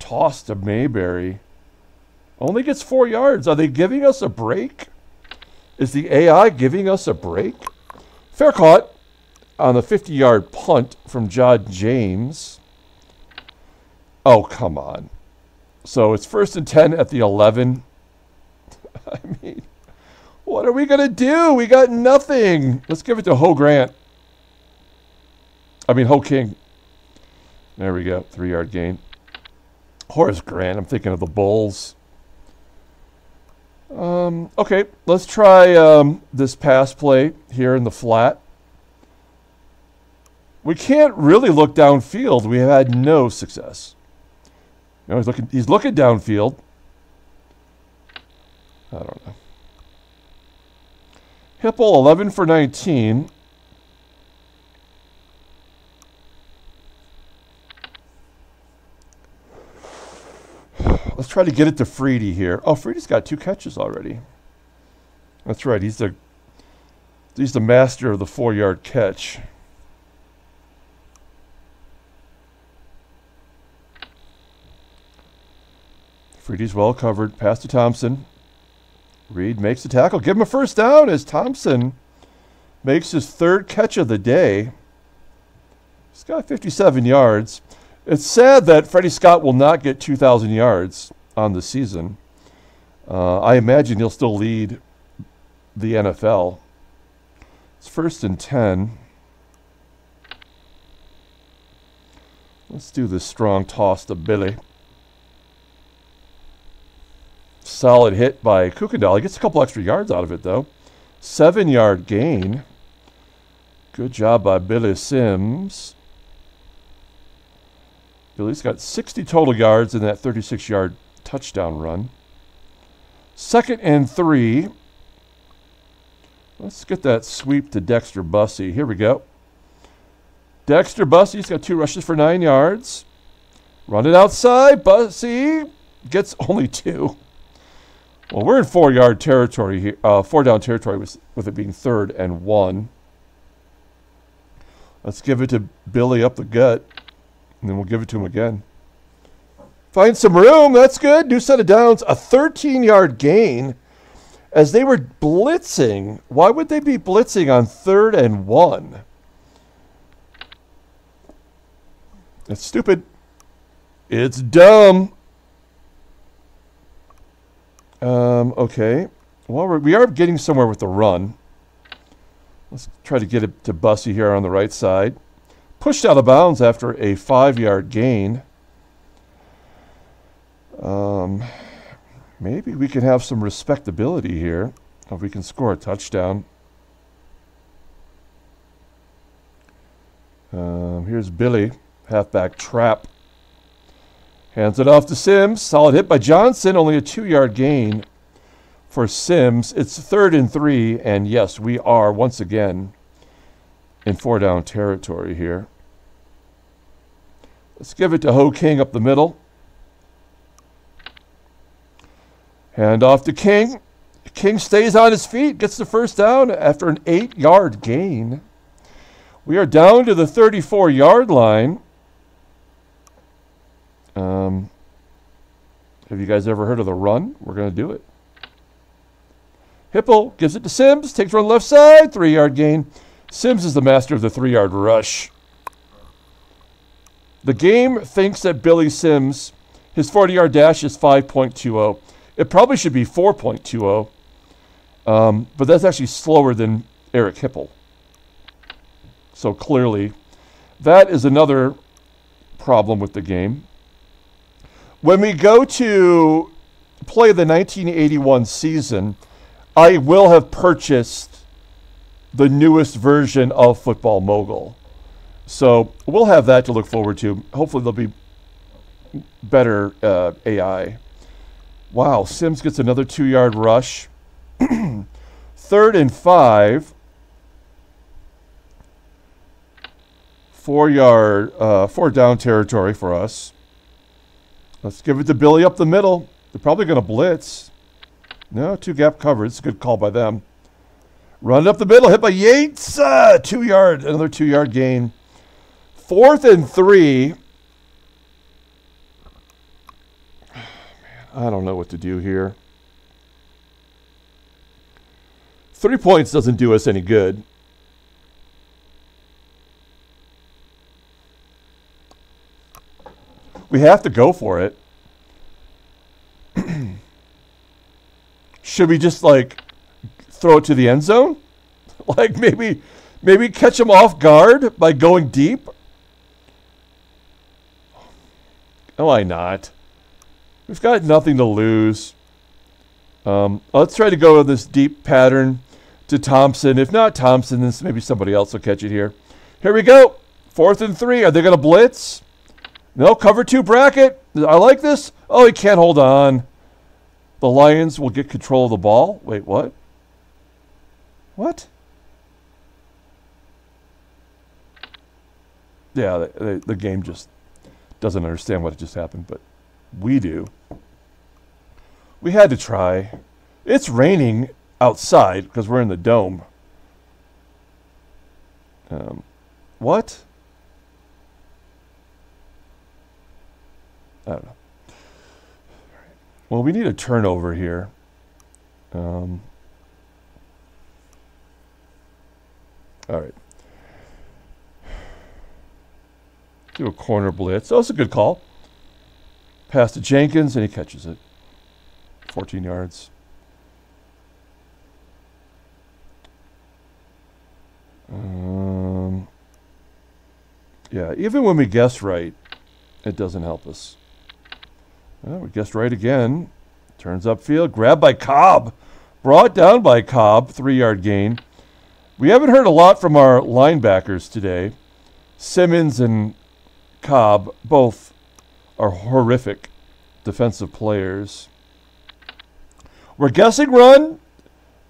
toss to Mayberry. Only gets four yards. Are they giving us a break? Is the AI giving us a break? Fair caught on the 50-yard punt from John James. Oh, come on. So it's first and 10 at the 11. I mean, what are we going to do? We got nothing. Let's give it to Ho Grant. I mean, Ho King. There we go. Three yard gain. Horace Grant. I'm thinking of the Bulls. Um, okay, let's try um, this pass play here in the flat. We can't really look downfield. We have had no success. You know, he's looking. He's looking downfield. I don't know. Hipple 11 for 19. Let's try to get it to Freedy here. Oh, Freedy's got two catches already. That's right. He's the he's the master of the four-yard catch. Freedy's well covered. Pass to Thompson. Reed makes the tackle. Give him a first down as Thompson makes his third catch of the day. He's got 57 yards. It's sad that Freddie Scott will not get 2,000 yards on the season. Uh, I imagine he'll still lead the NFL. It's first and 10. Let's do this strong toss to Billy. Solid hit by Kuykendall. He gets a couple extra yards out of it, though. Seven yard gain. Good job by Billy Sims. Billy's got 60 total yards in that 36 yard touchdown run. Second and three. Let's get that sweep to Dexter Bussey. Here we go. Dexter Bussey's got two rushes for nine yards. Run it outside. Bussey gets only two. Well, we're in four yard territory here, uh, four down territory with, with it being third and one. Let's give it to Billy up the gut, and then we'll give it to him again. Find some room. That's good. New set of downs. A 13 yard gain as they were blitzing. Why would they be blitzing on third and one? It's stupid. It's dumb. Um, okay. Well, we're, we are getting somewhere with the run. Let's try to get it to Bussey here on the right side. Pushed out of bounds after a five-yard gain. Um, maybe we can have some respectability here if we can score a touchdown. Um, here's Billy, halfback trap. Hands it off to Sims. Solid hit by Johnson. Only a two yard gain for Sims. It's third and three. And yes, we are once again in four down territory here. Let's give it to Ho King up the middle. Hand off to King. King stays on his feet, gets the first down after an eight yard gain. We are down to the 34 yard line. Um, have you guys ever heard of the run? We're going to do it. Hipple gives it to Sims, takes run left side, three yard gain. Sims is the master of the three yard rush. The game thinks that Billy Sims, his 40 yard dash is 5.20. It probably should be 4.20, um, but that's actually slower than Eric Hipple. So clearly, that is another problem with the game. When we go to play the 1981 season, I will have purchased the newest version of Football Mogul. So we'll have that to look forward to. Hopefully, there'll be better uh, AI. Wow, Sims gets another two yard rush. Third and five. Four yard, uh, four down territory for us. Let's give it to Billy up the middle. They're probably going to blitz. No, two gap coverage. It's a good call by them. Run up the middle, hit by Yates. Uh, two yard, another two yard gain. Fourth and three. I don't know what to do here. Three points doesn't do us any good. We have to go for it. Should we just like throw it to the end zone? Like maybe maybe catch them off guard by going deep? Why not? We've got nothing to lose. Um, let's try to go with this deep pattern to Thompson. If not Thompson, then maybe somebody else will catch it here. Here we go. Fourth and three. Are they going to blitz? No, cover two bracket. I like this. Oh, he can't hold on. The Lions will get control of the ball. Wait, what? What? Yeah, the, the, the game just doesn't understand what just happened, but we do. We had to try. It's raining outside because we're in the dome. Um, what? I don't know. Well, we need a turnover here. Um, all right. Do a corner blitz. Oh, that's a good call. Pass to Jenkins, and he catches it. 14 yards. Um, yeah, even when we guess right, it doesn't help us. Well, we guessed right again. Turns upfield. Grabbed by Cobb. Brought down by Cobb. Three yard gain. We haven't heard a lot from our linebackers today. Simmons and Cobb both are horrific defensive players. We're guessing run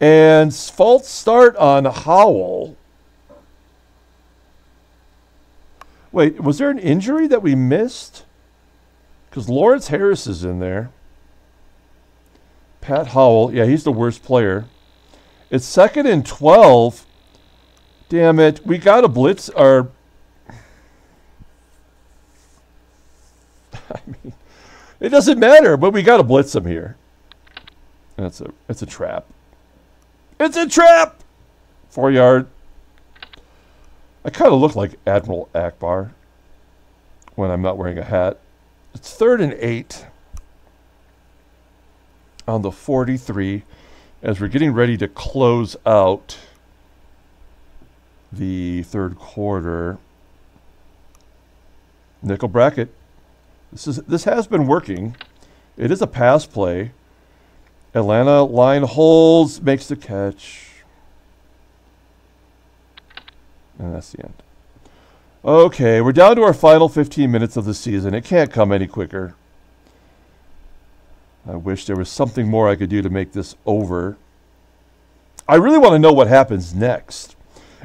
and false start on Howell. Wait, was there an injury that we missed? Because Lawrence Harris is in there. Pat Howell, yeah, he's the worst player. It's second and 12. Damn it. We got to blitz our. I mean, it doesn't matter, but we got to blitz them here. That's a, it's a trap. It's a trap! Four yard. I kind of look like Admiral Ackbar when I'm not wearing a hat. It's third and eight on the 43 as we're getting ready to close out the third quarter. Nickel bracket. This is this has been working. It is a pass play. Atlanta line holds, makes the catch. And that's the end. Okay, we're down to our final 15 minutes of the season. It can't come any quicker. I wish there was something more I could do to make this over. I really want to know what happens next.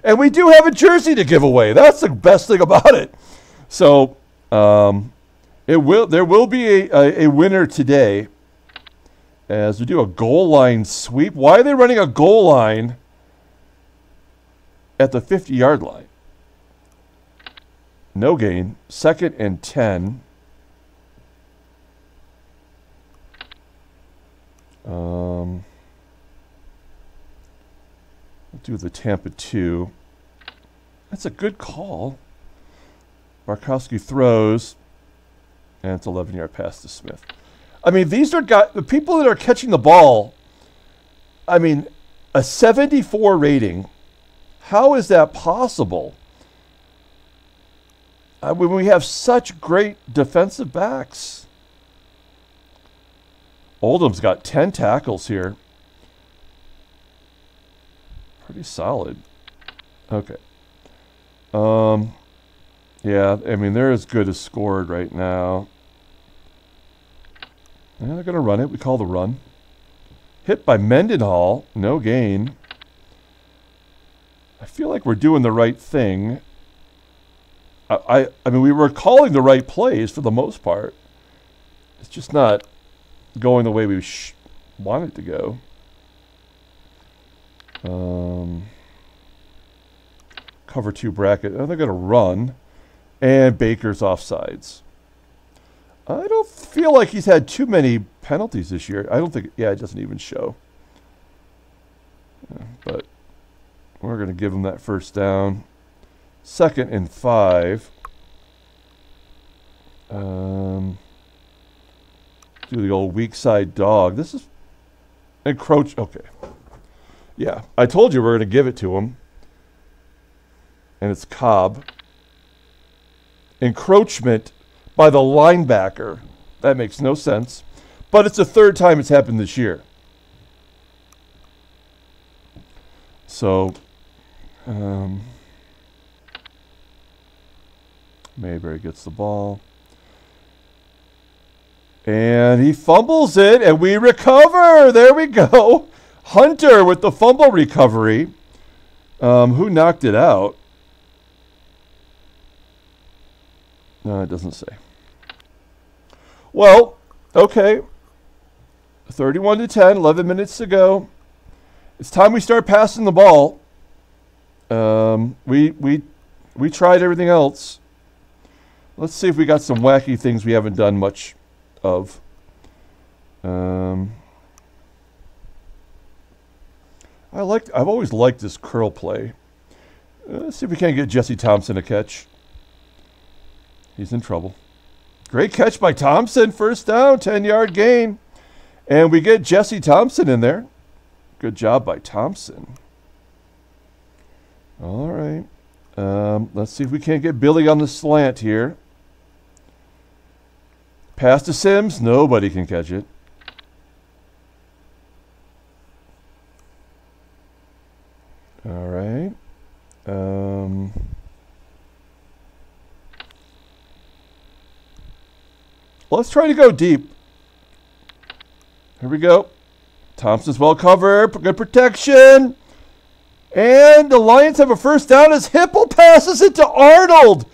And we do have a jersey to give away. That's the best thing about it. So, um, it will there will be a, a, a winner today as we do a goal line sweep. Why are they running a goal line at the 50 yard line? no gain. Second and 10. Um, we'll do the Tampa 2. That's a good call. Bartkowski throws, and it's 11 yard pass to Smith. I mean, these are guys, the people that are catching the ball. I mean, a 74 rating. How is that possible? I mean, we have such great defensive backs. Oldham's got 10 tackles here. Pretty solid. Okay. Um, yeah, I mean, they're as good as scored right now. And they're going to run it. We call the run. Hit by Mendenhall. No gain. I feel like we're doing the right thing. I, I, mean, we were calling the right plays for the most part. It's just not going the way we want it to go. Um, cover two bracket. Oh, they're going to run. And Baker's offsides. I don't feel like he's had too many penalties this year. I don't think, yeah, it doesn't even show. But we're going to give him that first down. Second and five. Um, do the old weak side dog. This is encroach. Okay. Yeah, I told you we are going to give it to him. And it's Cobb. Encroachment by the linebacker. That makes no sense. But it's the third time it's happened this year. So, um, Mayberry gets the ball. And he fumbles it, and we recover. There we go. Hunter with the fumble recovery. Um, who knocked it out? No, it doesn't say. Well, okay. 31 to 10, 11 minutes to go. It's time we start passing the ball. Um, we we we tried everything else. Let's see if we got some wacky things we haven't done much of. Um, I like. I've always liked this curl play. Uh, let's see if we can't get Jesse Thompson a catch. He's in trouble. Great catch by Thompson. First down, 10 yard gain. And we get Jesse Thompson in there. Good job by Thompson. All right. Um, let's see if we can't get Billy on the slant here. Pass to Sims. Nobody can catch it. All right. Um, let's try to go deep. Here we go. Thompson's well covered. Good protection. And the Lions have a first down as Hipple passes it to Arnold.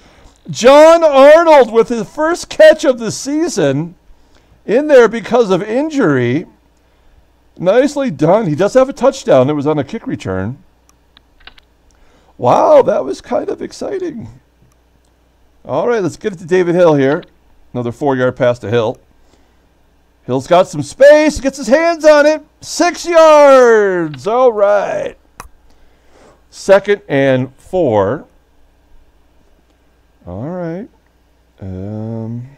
John Arnold with his first catch of the season in there because of injury. Nicely done. He does have a touchdown. It was on a kick return. Wow, that was kind of exciting. All right, let's get it to David Hill here. Another four yard pass to Hill. Hill's got some space, gets his hands on it. Six yards. All right. Second and four. All right. Um,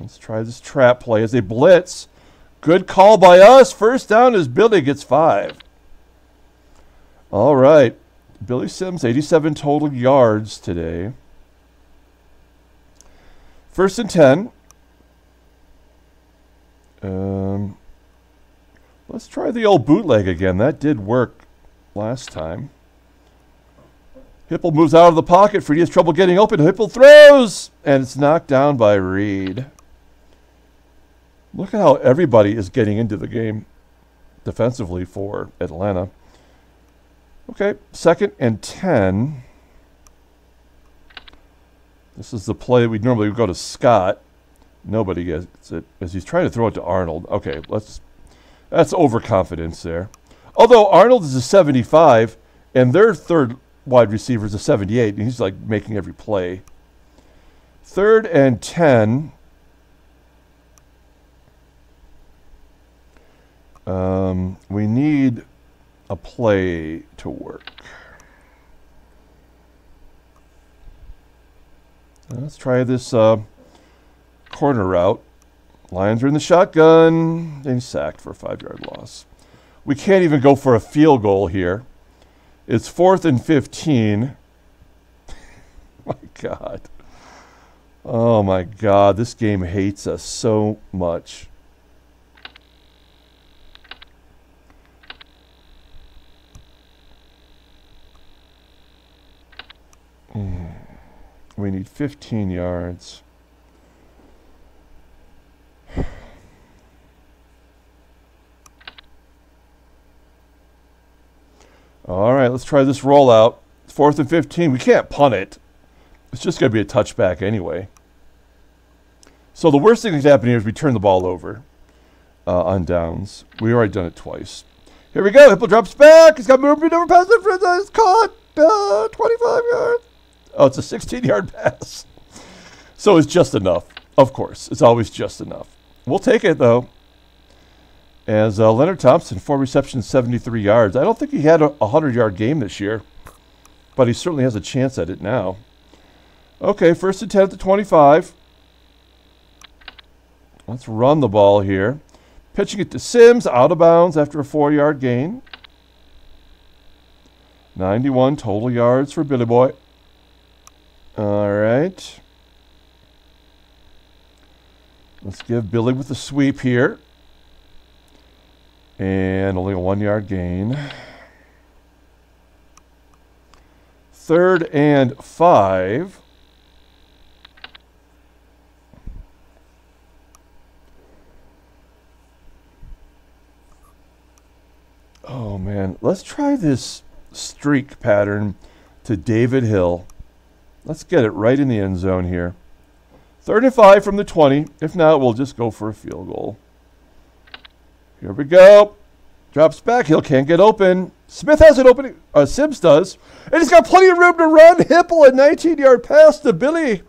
let's try this trap play as they blitz. Good call by us. First down as Billy gets five. All right. Billy Sims, 87 total yards today. First and 10. Um, let's try the old bootleg again. That did work last time. Hipple moves out of the pocket. Freedy has trouble getting open. Hipple throws, and it's knocked down by Reed. Look at how everybody is getting into the game defensively for Atlanta. Okay, second and 10. This is the play we normally go to Scott. Nobody gets it as he's trying to throw it to Arnold. Okay, let's. That's overconfidence there. Although Arnold is a 75, and their third wide receivers of 78, and he's like making every play. Third and 10. Um, we need a play to work. Let's try this uh, corner route. Lions are in the shotgun. He's sacked for a five-yard loss. We can't even go for a field goal here. It's fourth and 15. my God. Oh my God. This game hates us so much. Mm. We need 15 yards. All right, let's try this rollout. Fourth and 15. We can't punt it. It's just going to be a touchback anyway. So the worst thing that can happen here is we turn the ball over uh, on downs. We've already done it twice. Here we go. Hipple drops back. He's got movement over past the friend. It's caught. Uh, 25 yards. Oh, it's a 16 yard pass. So it's just enough. Of course. It's always just enough. We'll take it, though. As uh, Leonard Thompson, four receptions, 73 yards. I don't think he had a 100 yard game this year, but he certainly has a chance at it now. Okay, first and 10 at the 25. Let's run the ball here. Pitching it to Sims, out of bounds after a four yard gain. 91 total yards for Billy Boy. All right. Let's give Billy with the sweep here. And only a one yard gain. Third and five. Oh man, let's try this streak pattern to David Hill. Let's get it right in the end zone here. Third and five from the 20. If not, we'll just go for a field goal. Here we go. Drops back. Hill can't get open. Smith has it open. Uh, Sims does. And he's got plenty of room to run. Hipple a 19 yard pass to Billy.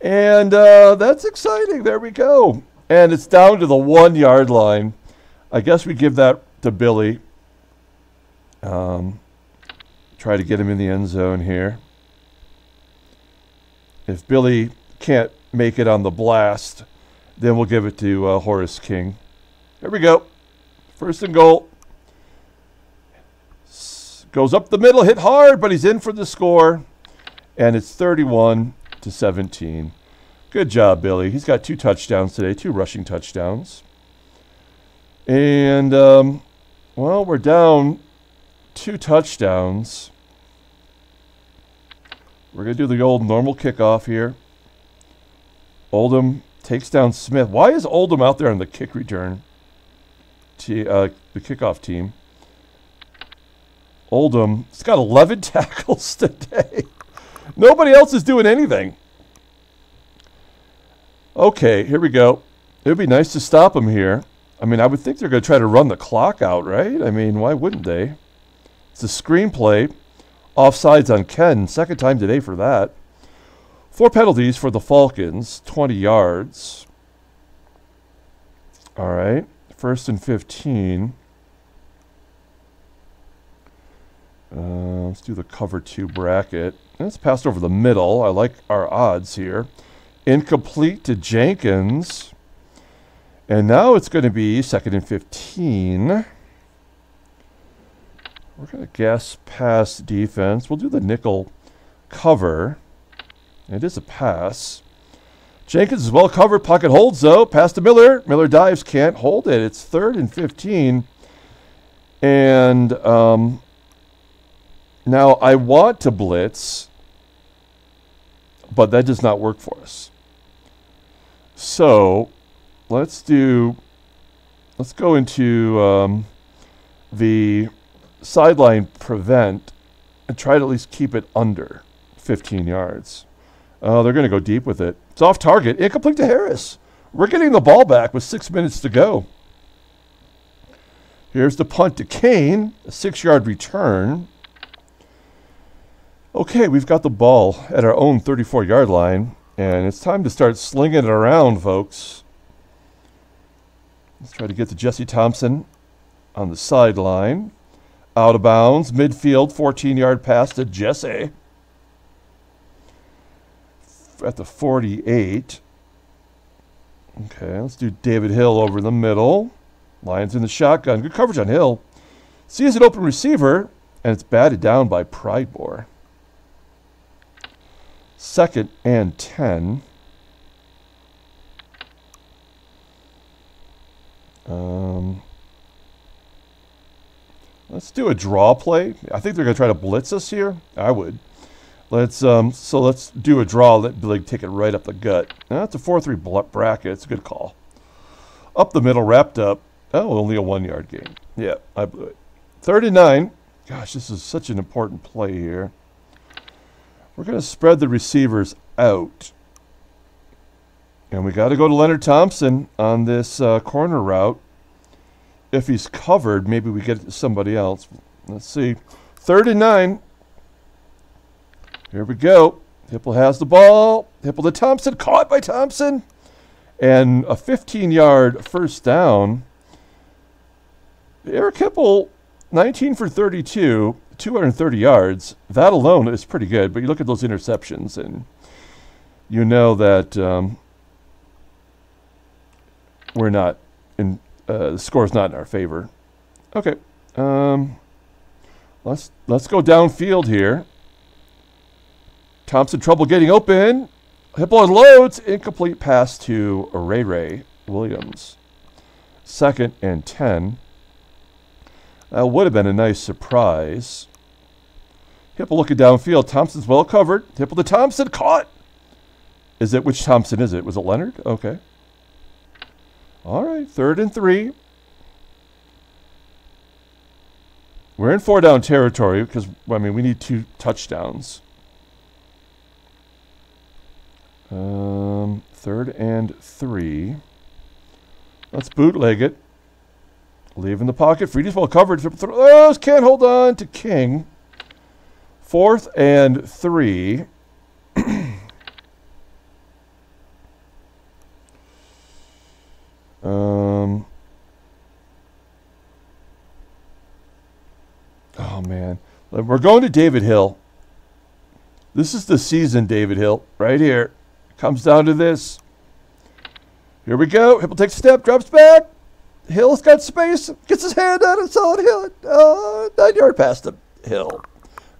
And uh, that's exciting. There we go. And it's down to the one yard line. I guess we give that to Billy. Um, try to get him in the end zone here. If Billy can't make it on the blast, then we'll give it to uh, Horace King. Here we go. First and goal. Goes up the middle, hit hard, but he's in for the score. And it's 31 to 17. Good job, Billy. He's got two touchdowns today, two rushing touchdowns. And, um, well, we're down two touchdowns. We're going to do the old normal kickoff here. Oldham takes down Smith. Why is Oldham out there on the kick return? Uh, the kickoff team. Oldham, it's got 11 tackles today. Nobody else is doing anything. Okay, here we go. It would be nice to stop him here. I mean, I would think they're going to try to run the clock out, right? I mean, why wouldn't they? It's a screenplay. Offsides on Kenn. Second time today for that. Four penalties for the Falcons. 20 yards. All right. First and 15. Uh, let's do the cover two bracket. It's passed over the middle. I like our odds here. Incomplete to Jenkins. And now it's going to be second and 15. We're going to guess pass defense. We'll do the nickel cover. It is a pass. Jenkins is well covered. Pocket holds, though. Pass to Miller. Miller dives. Can't hold it. It's third and 15. And um, now I want to blitz, but that does not work for us. So let's do, let's go into um, the sideline prevent and try to at least keep it under 15 yards. Oh, they're going to go deep with it. It's off target. Incomplete to Harris. We're getting the ball back with six minutes to go. Here's the punt to Kane, a six yard return. Okay, we've got the ball at our own 34 yard line, and it's time to start slinging it around, folks. Let's try to get to Jesse Thompson on the sideline. Out of bounds, midfield, 14 yard pass to Jesse at the 48. Okay, let's do David Hill over in the middle. Lions in the shotgun. Good coverage on Hill. Sees an open receiver, and it's batted down by Pridemore. Second and 10. Um, let's do a draw play. I think they're going to try to blitz us here. I would. Let's um, so let's do a draw. Let Billy take it right up the gut. That's a four-three bracket. It's a good call. Up the middle, wrapped up. Oh, only a one-yard game. Yeah, I blew it. Thirty-nine. Gosh, this is such an important play here. We're going to spread the receivers out. And we got to go to Leonard Thompson on this uh, corner route. If he's covered, maybe we get somebody else. Let's see. Third and nine. Here we go. Hipple has the ball. Hipple to Thompson. Caught by Thompson. And a 15 yard first down. Eric Hipple, 19 for 32, 230 yards. That alone is pretty good. But you look at those interceptions and you know that um, we're not in uh, the score's not in our favor. Okay. Um, let's let's go downfield here. Thompson trouble getting open. Hipple unloads. Incomplete pass to Ray Ray Williams. Second and 10. That would have been a nice surprise. Hipple looking downfield. Thompson's well covered. Hipple to Thompson. Caught. Is it, which Thompson is it? Was it Leonard? Okay. All right. Third and three. We're in four down territory because, I mean, we need two touchdowns. Um, third and three. Let's bootleg it. Leave in the pocket. Freddie's well covered. Oh, can't hold on to King. Fourth and three. um. Oh man, we're going to David Hill. This is the season, David Hill, right here. Comes down to this. Here we go. Hipple takes a step, drops back. Hill's got space, gets his hand on a solid hill. Uh, nine yard past the hill.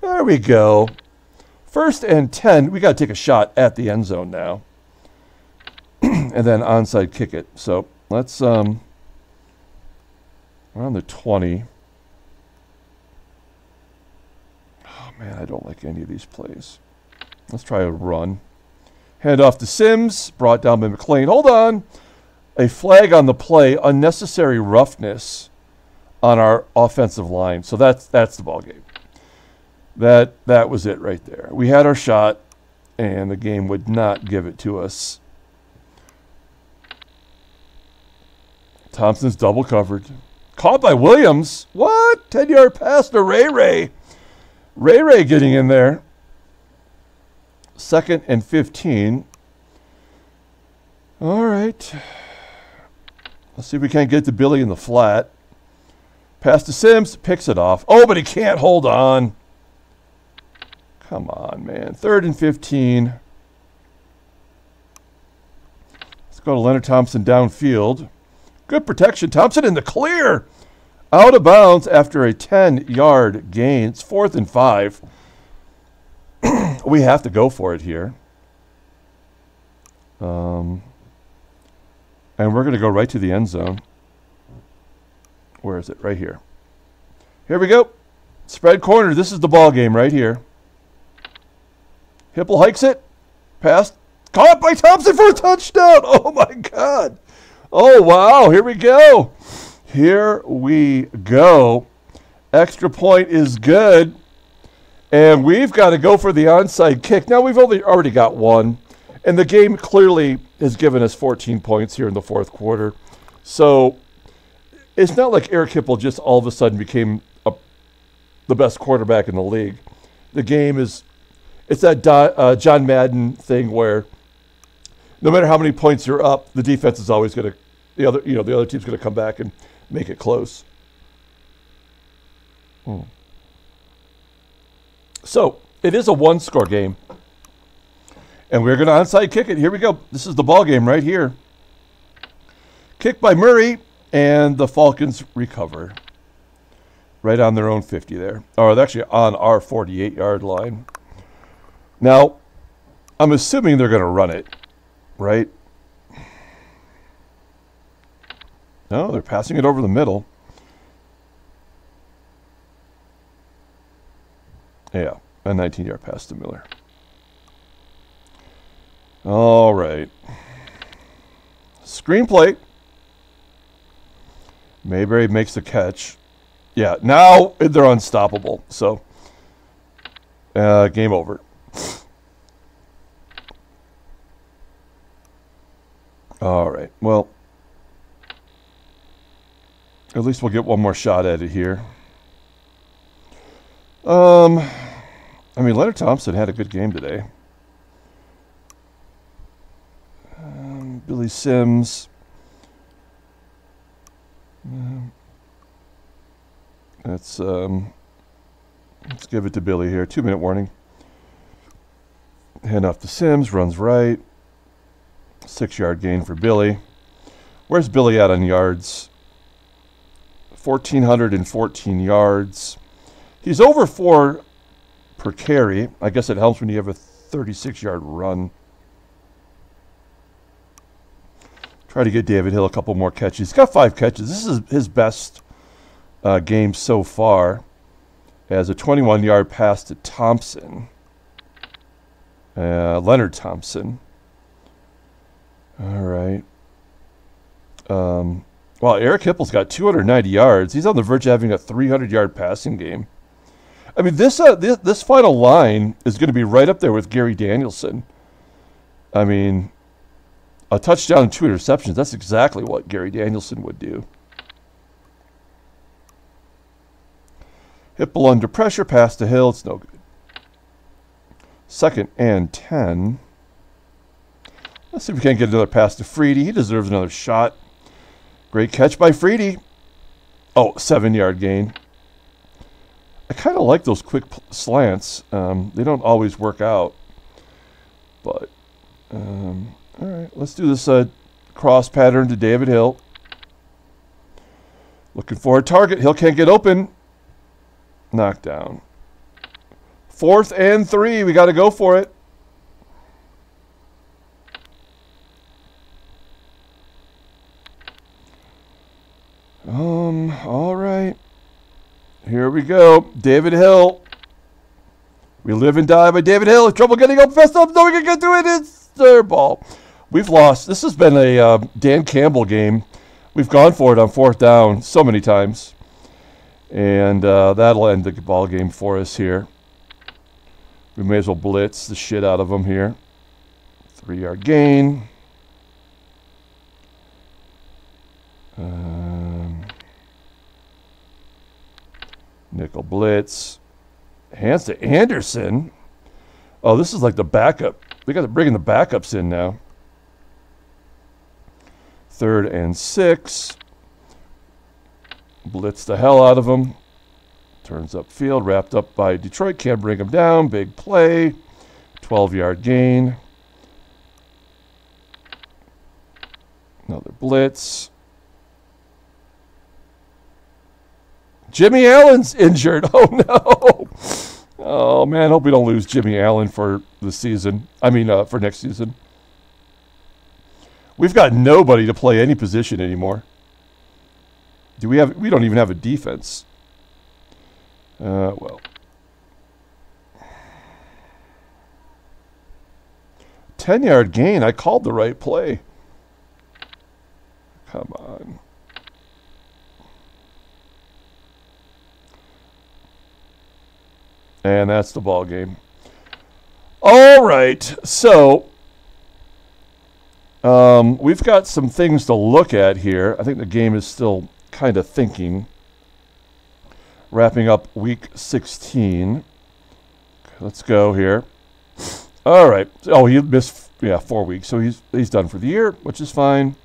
There we go. First and 10. We got to take a shot at the end zone now. and then onside kick it. So let's, um, we're on the 20. Oh, man, I don't like any of these plays. Let's try a run. Hand off to Sims, brought down by McLean. Hold on. A flag on the play, unnecessary roughness on our offensive line. So that's that's the ball game. That that was it right there. We had our shot, and the game would not give it to us. Thompson's double covered. Caught by Williams. What? 10 yard pass to Ray Ray. Ray Ray getting in there. Second and 15. All right. Let's see if we can't get to Billy in the flat. Pass to Sims, picks it off. Oh, but he can't hold on. Come on, man. Third and 15. Let's go to Leonard Thompson downfield. Good protection. Thompson in the clear. Out of bounds after a 10 yard gain. It's fourth and five we have to go for it here. Um, and we're going to go right to the end zone. Where is it? Right here. Here we go. Spread corner. This is the ball game right here. Hipple hikes it. Pass. Caught by Thompson for a touchdown. Oh, my God. Oh, wow. Here we go. Here we go. Extra point is good. And we've got to go for the onside kick. Now, we've only already got one. And the game clearly has given us 14 points here in the fourth quarter. So it's not like Eric Hipple just all of a sudden became a, the best quarterback in the league. The game is, it's that uh, John Madden thing where no matter how many points you're up, the defense is always going to, the other, you know, the other team's going to come back and make it close. Hmm. So it is a one score game. And we're going to onside kick it. Here we go. This is the ball game right here. Kick by Murray, and the Falcons recover. Right on their own 50 there. Or actually on our 48 yard line. Now, I'm assuming they're going to run it, right? No, they're passing it over the middle. Yeah, a 19 yard pass to Miller. All right. Screenplay. Mayberry makes the catch. Yeah, now they're unstoppable. So, uh, game over. All right. Well, at least we'll get one more shot at it here. Um, I mean, Leonard Thompson had a good game today. Um, Billy Sims. Um, let's um, let's give it to Billy here. Two minute warning. Hand off to Sims. Runs right. Six yard gain for Billy. Where's Billy at on yards? 1,414 yards. He's over four per carry. I guess it helps when you have a 36 yard run. Try to get David Hill a couple more catches. He's got five catches. This is his best uh, game so far. As a 21 yard pass to Thompson. Uh, Leonard Thompson. All right. Um, well, Eric Hipple's got 290 yards. He's on the verge of having a 300 yard passing game. I mean, this, uh, this, this final line is going to be right up there with Gary Danielson. I mean, a touchdown and two interceptions. That's exactly what Gary Danielson would do. Hipple under pressure, pass to Hill. It's no good. Second and 10. Let's see if we can't get another pass to Freddie. He deserves another shot. Great catch by Freddie. Oh, seven yard gain. I kind of like those quick slants. Um, they don't always work out. But, um, all right, let's do this uh, cross pattern to David Hill. Looking for a target. Hill can't get open. Knockdown. Fourth and three. We got to go for it. Um, all right. Here we go. David Hill. We live and die by David Hill. Trouble getting up fast up. No, we can get to it. It's their ball. We've lost. This has been a uh, Dan Campbell game. We've gone for it on fourth down so many times. And uh, that'll end the ball game for us here. We may as well blitz the shit out of them here. Three yard gain. Um, nickel blitz. Hands to Anderson. Oh, this is like the backup. We got to bring in the backups in now. Third and six. Blitz the hell out of them. Turns up field, wrapped up by Detroit. Can't bring him down. Big play. 12 yard gain. Another blitz. Jimmy Allen's injured. Oh no. Oh man, hope we don't lose Jimmy Allen for the season. I mean, uh, for next season. We've got nobody to play any position anymore. Do we have? We don't even have a defense. Uh, well. Ten yard gain. I called the right play. Come on. And that's the ball game. All right, so um, we've got some things to look at here. I think the game is still kind of thinking. Wrapping up week 16. Let's go here. All right. Oh, he missed yeah four weeks, so he's he's done for the year, which is fine.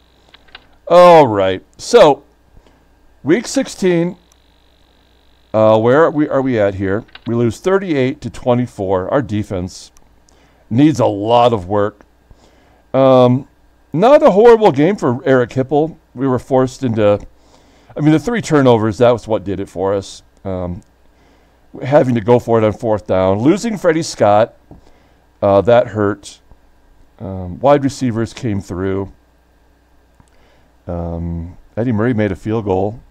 All right. So week 16 Uh, where are we, are we at here? We lose 38 to 24. Our defense needs a lot of work. Um, not a horrible game for Eric Hipple. We were forced into, I mean, the three turnovers, that was what did it for us. Um, having to go for it on fourth down. Losing Freddie Scott, uh, that hurt. Um, wide receivers came through. Um, Eddie Murray made a field goal.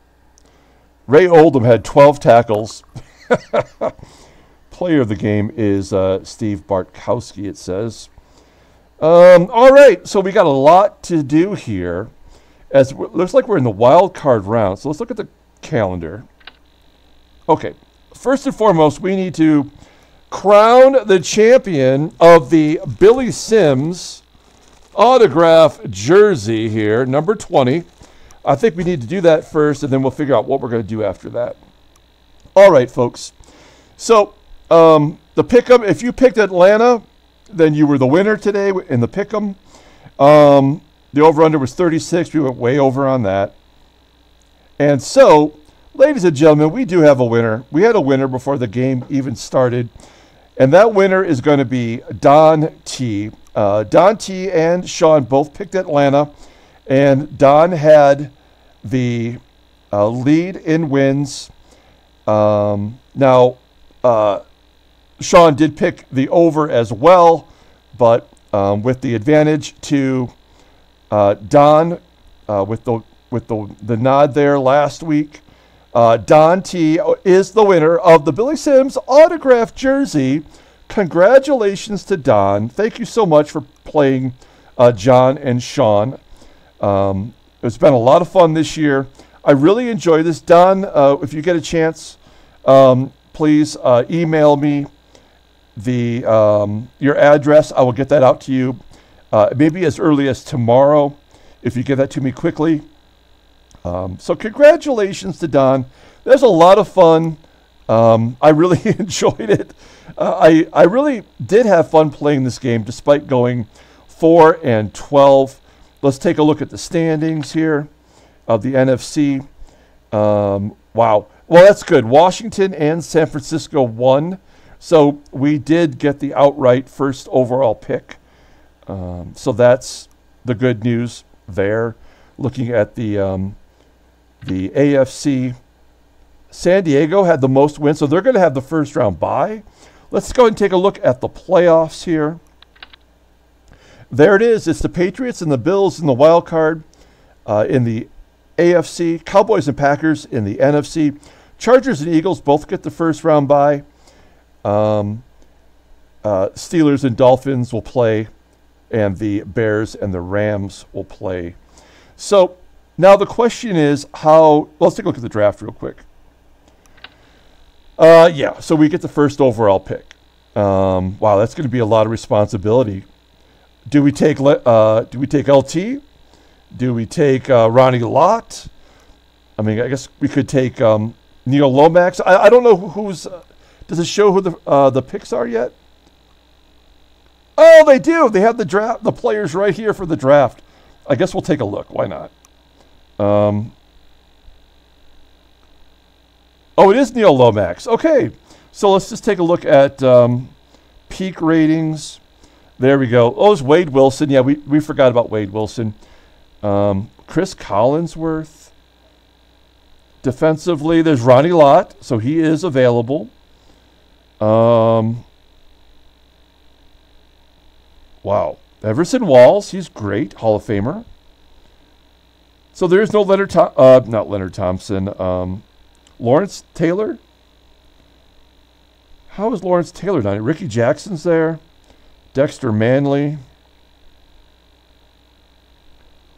Ray Oldham had 12 tackles. Player of the game is uh, Steve Bartkowski, it says. Um, all right, so we got a lot to do here. As looks like we're in the wild card round. So let's look at the calendar. Okay, first and foremost, we need to crown the champion of the Billy Sims autograph jersey here, number 20. I think we need to do that first, and then we'll figure out what we're going to do after that. All right, folks. So um, the pick'em, if you picked Atlanta, then you were the winner today in the pick'em. Um, the over/under was 36. We went way over on that. And so, ladies and gentlemen, we do have a winner. We had a winner before the game even started. And that winner is going to be Don T. Uh, Don T and Sean both picked Atlanta, and Don had the uh, lead in wins. Um, now, uh, Sean did pick the over as well, but um, with the advantage to uh, Don uh, with the with the the nod there last week. Uh, Don T is the winner of the Billy Sims autograph jersey congratulations to Don. Thank you so much for playing uh, John and Sean. Um, it's been a lot of fun this year. I really enjoy this. Don, uh, if you get a chance, um, please uh, email me the um, your address. I will get that out to you uh, maybe as early as tomorrow if you get that to me quickly. Um, so congratulations to Don. There's a lot of fun. Um, I really enjoyed it. Uh, I, I really did have fun playing this game despite going 4 and 12. Let's take a look at the standings here of the NFC. Um, wow. Well, that's good. Washington and San Francisco won. So we did get the outright first overall pick. Um, so that's the good news there. Looking at the um, the AFC, San Diego had the most wins, so they're going to have the first round bye. Let's go and take a look at the playoffs here. There it is. It's the Patriots and the Bills in the wild card uh, in the AFC. Cowboys and Packers in the NFC. Chargers and Eagles both get the first round bye. Um, uh, Steelers and Dolphins will play, and the Bears and the Rams will play. So now the question is how. Let's take a look at the draft real quick. Uh, yeah, so we get the first overall pick. Um, wow, that's going to be a lot of responsibility. Do we take uh, do we take LT? Do we take uh, Ronnie Lott? I mean, I guess we could take um, Neil Lomax. I, I don't know who's. Uh, does it show who the uh, the picks are yet? Oh, they do. They have the draft, the players right here for the draft. I guess we'll take a look. Why not? Um, Oh, it is Neil Lomax. Okay, so let's just take a look at um, peak ratings. There we go. Oh, it's Wade Wilson. Yeah, we, we forgot about Wade Wilson. Um, Cris Collinsworth. Defensively, there's Ronnie Lott, so he is available. Um, wow. Everson Walls, he's great, Hall of Famer. So there's no Leonard, Th- uh, not Leonard Thompson. Um, Lawrence Taylor? How is Lawrence Taylor done? Rickey Jackson's there. Dexter Manley.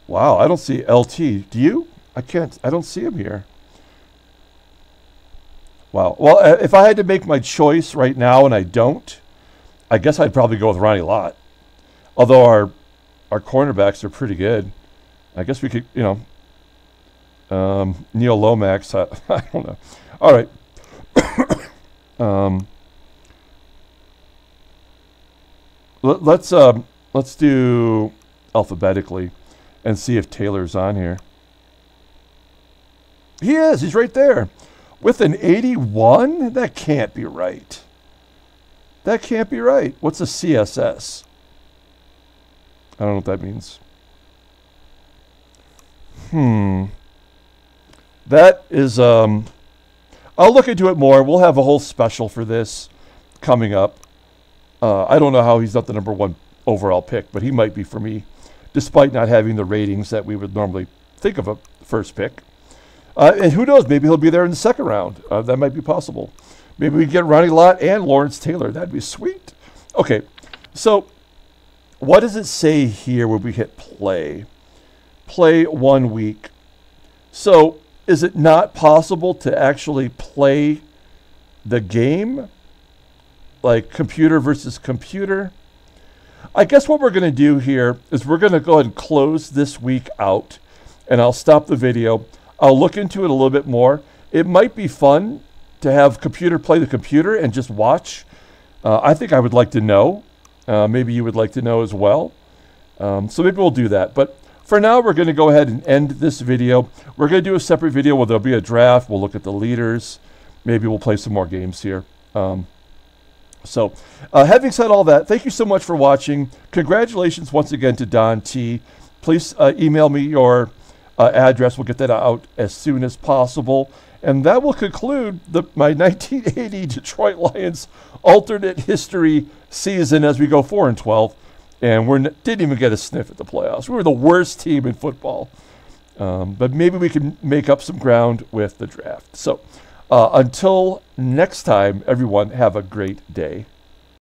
Wow, I don't see LT. Do you? I can't. I don't see him here. Wow. Well, uh, if I had to make my choice right now, and I don't, I guess I'd probably go with Ronnie Lott. Although our our cornerbacks are pretty good. I guess we could, you know, um, Neil Lomax. I, I, don't know. All right. um, let, let's uh, let's do alphabetically and see if Taylor's on here. He is. He's right there. with an 81? That can't be right. That can't be right. What's a CSS? I don't know what that means. Hmm. That is, um, I'll look into it more. We'll have a whole special for this coming up. Uh, I don't know how he's not the number one overall pick, but he might be for me, despite not having the ratings that we would normally think of a first pick. Uh, and who knows? Maybe he'll be there in the second round. Uh, that might be possible. Maybe we get Ronnie Lott and Lawrence Taylor. That'd be sweet. Okay, so what does it say here when we hit play? Play one week. So is it not possible to actually play the game? Like computer versus computer? I guess what we're going to do here is we're going to go ahead and close this week out and I'll stop the video. I'll look into it a little bit more. It might be fun to have computer play the computer and just watch. Uh, I think I would like to know. Uh, maybe you would like to know as well. Um, so maybe we'll do that. But for now, we're going to go ahead and end this video. We're going to do a separate video where there'll be a draft. We'll look at the leaders. Maybe we'll play some more games here. Um, so, uh, having said all that, thank you so much for watching. Congratulations once again to Don T. Please uh, email me your uh, address. We'll get that out as soon as possible. And that will conclude the, my 1980 Detroit Lions alternate history season as we go 4 and 12. And we didn't even get a sniff at the playoffs. We were the worst team in football. Um, but maybe we can make up some ground with the draft. So uh, until next time, everyone, have a great day.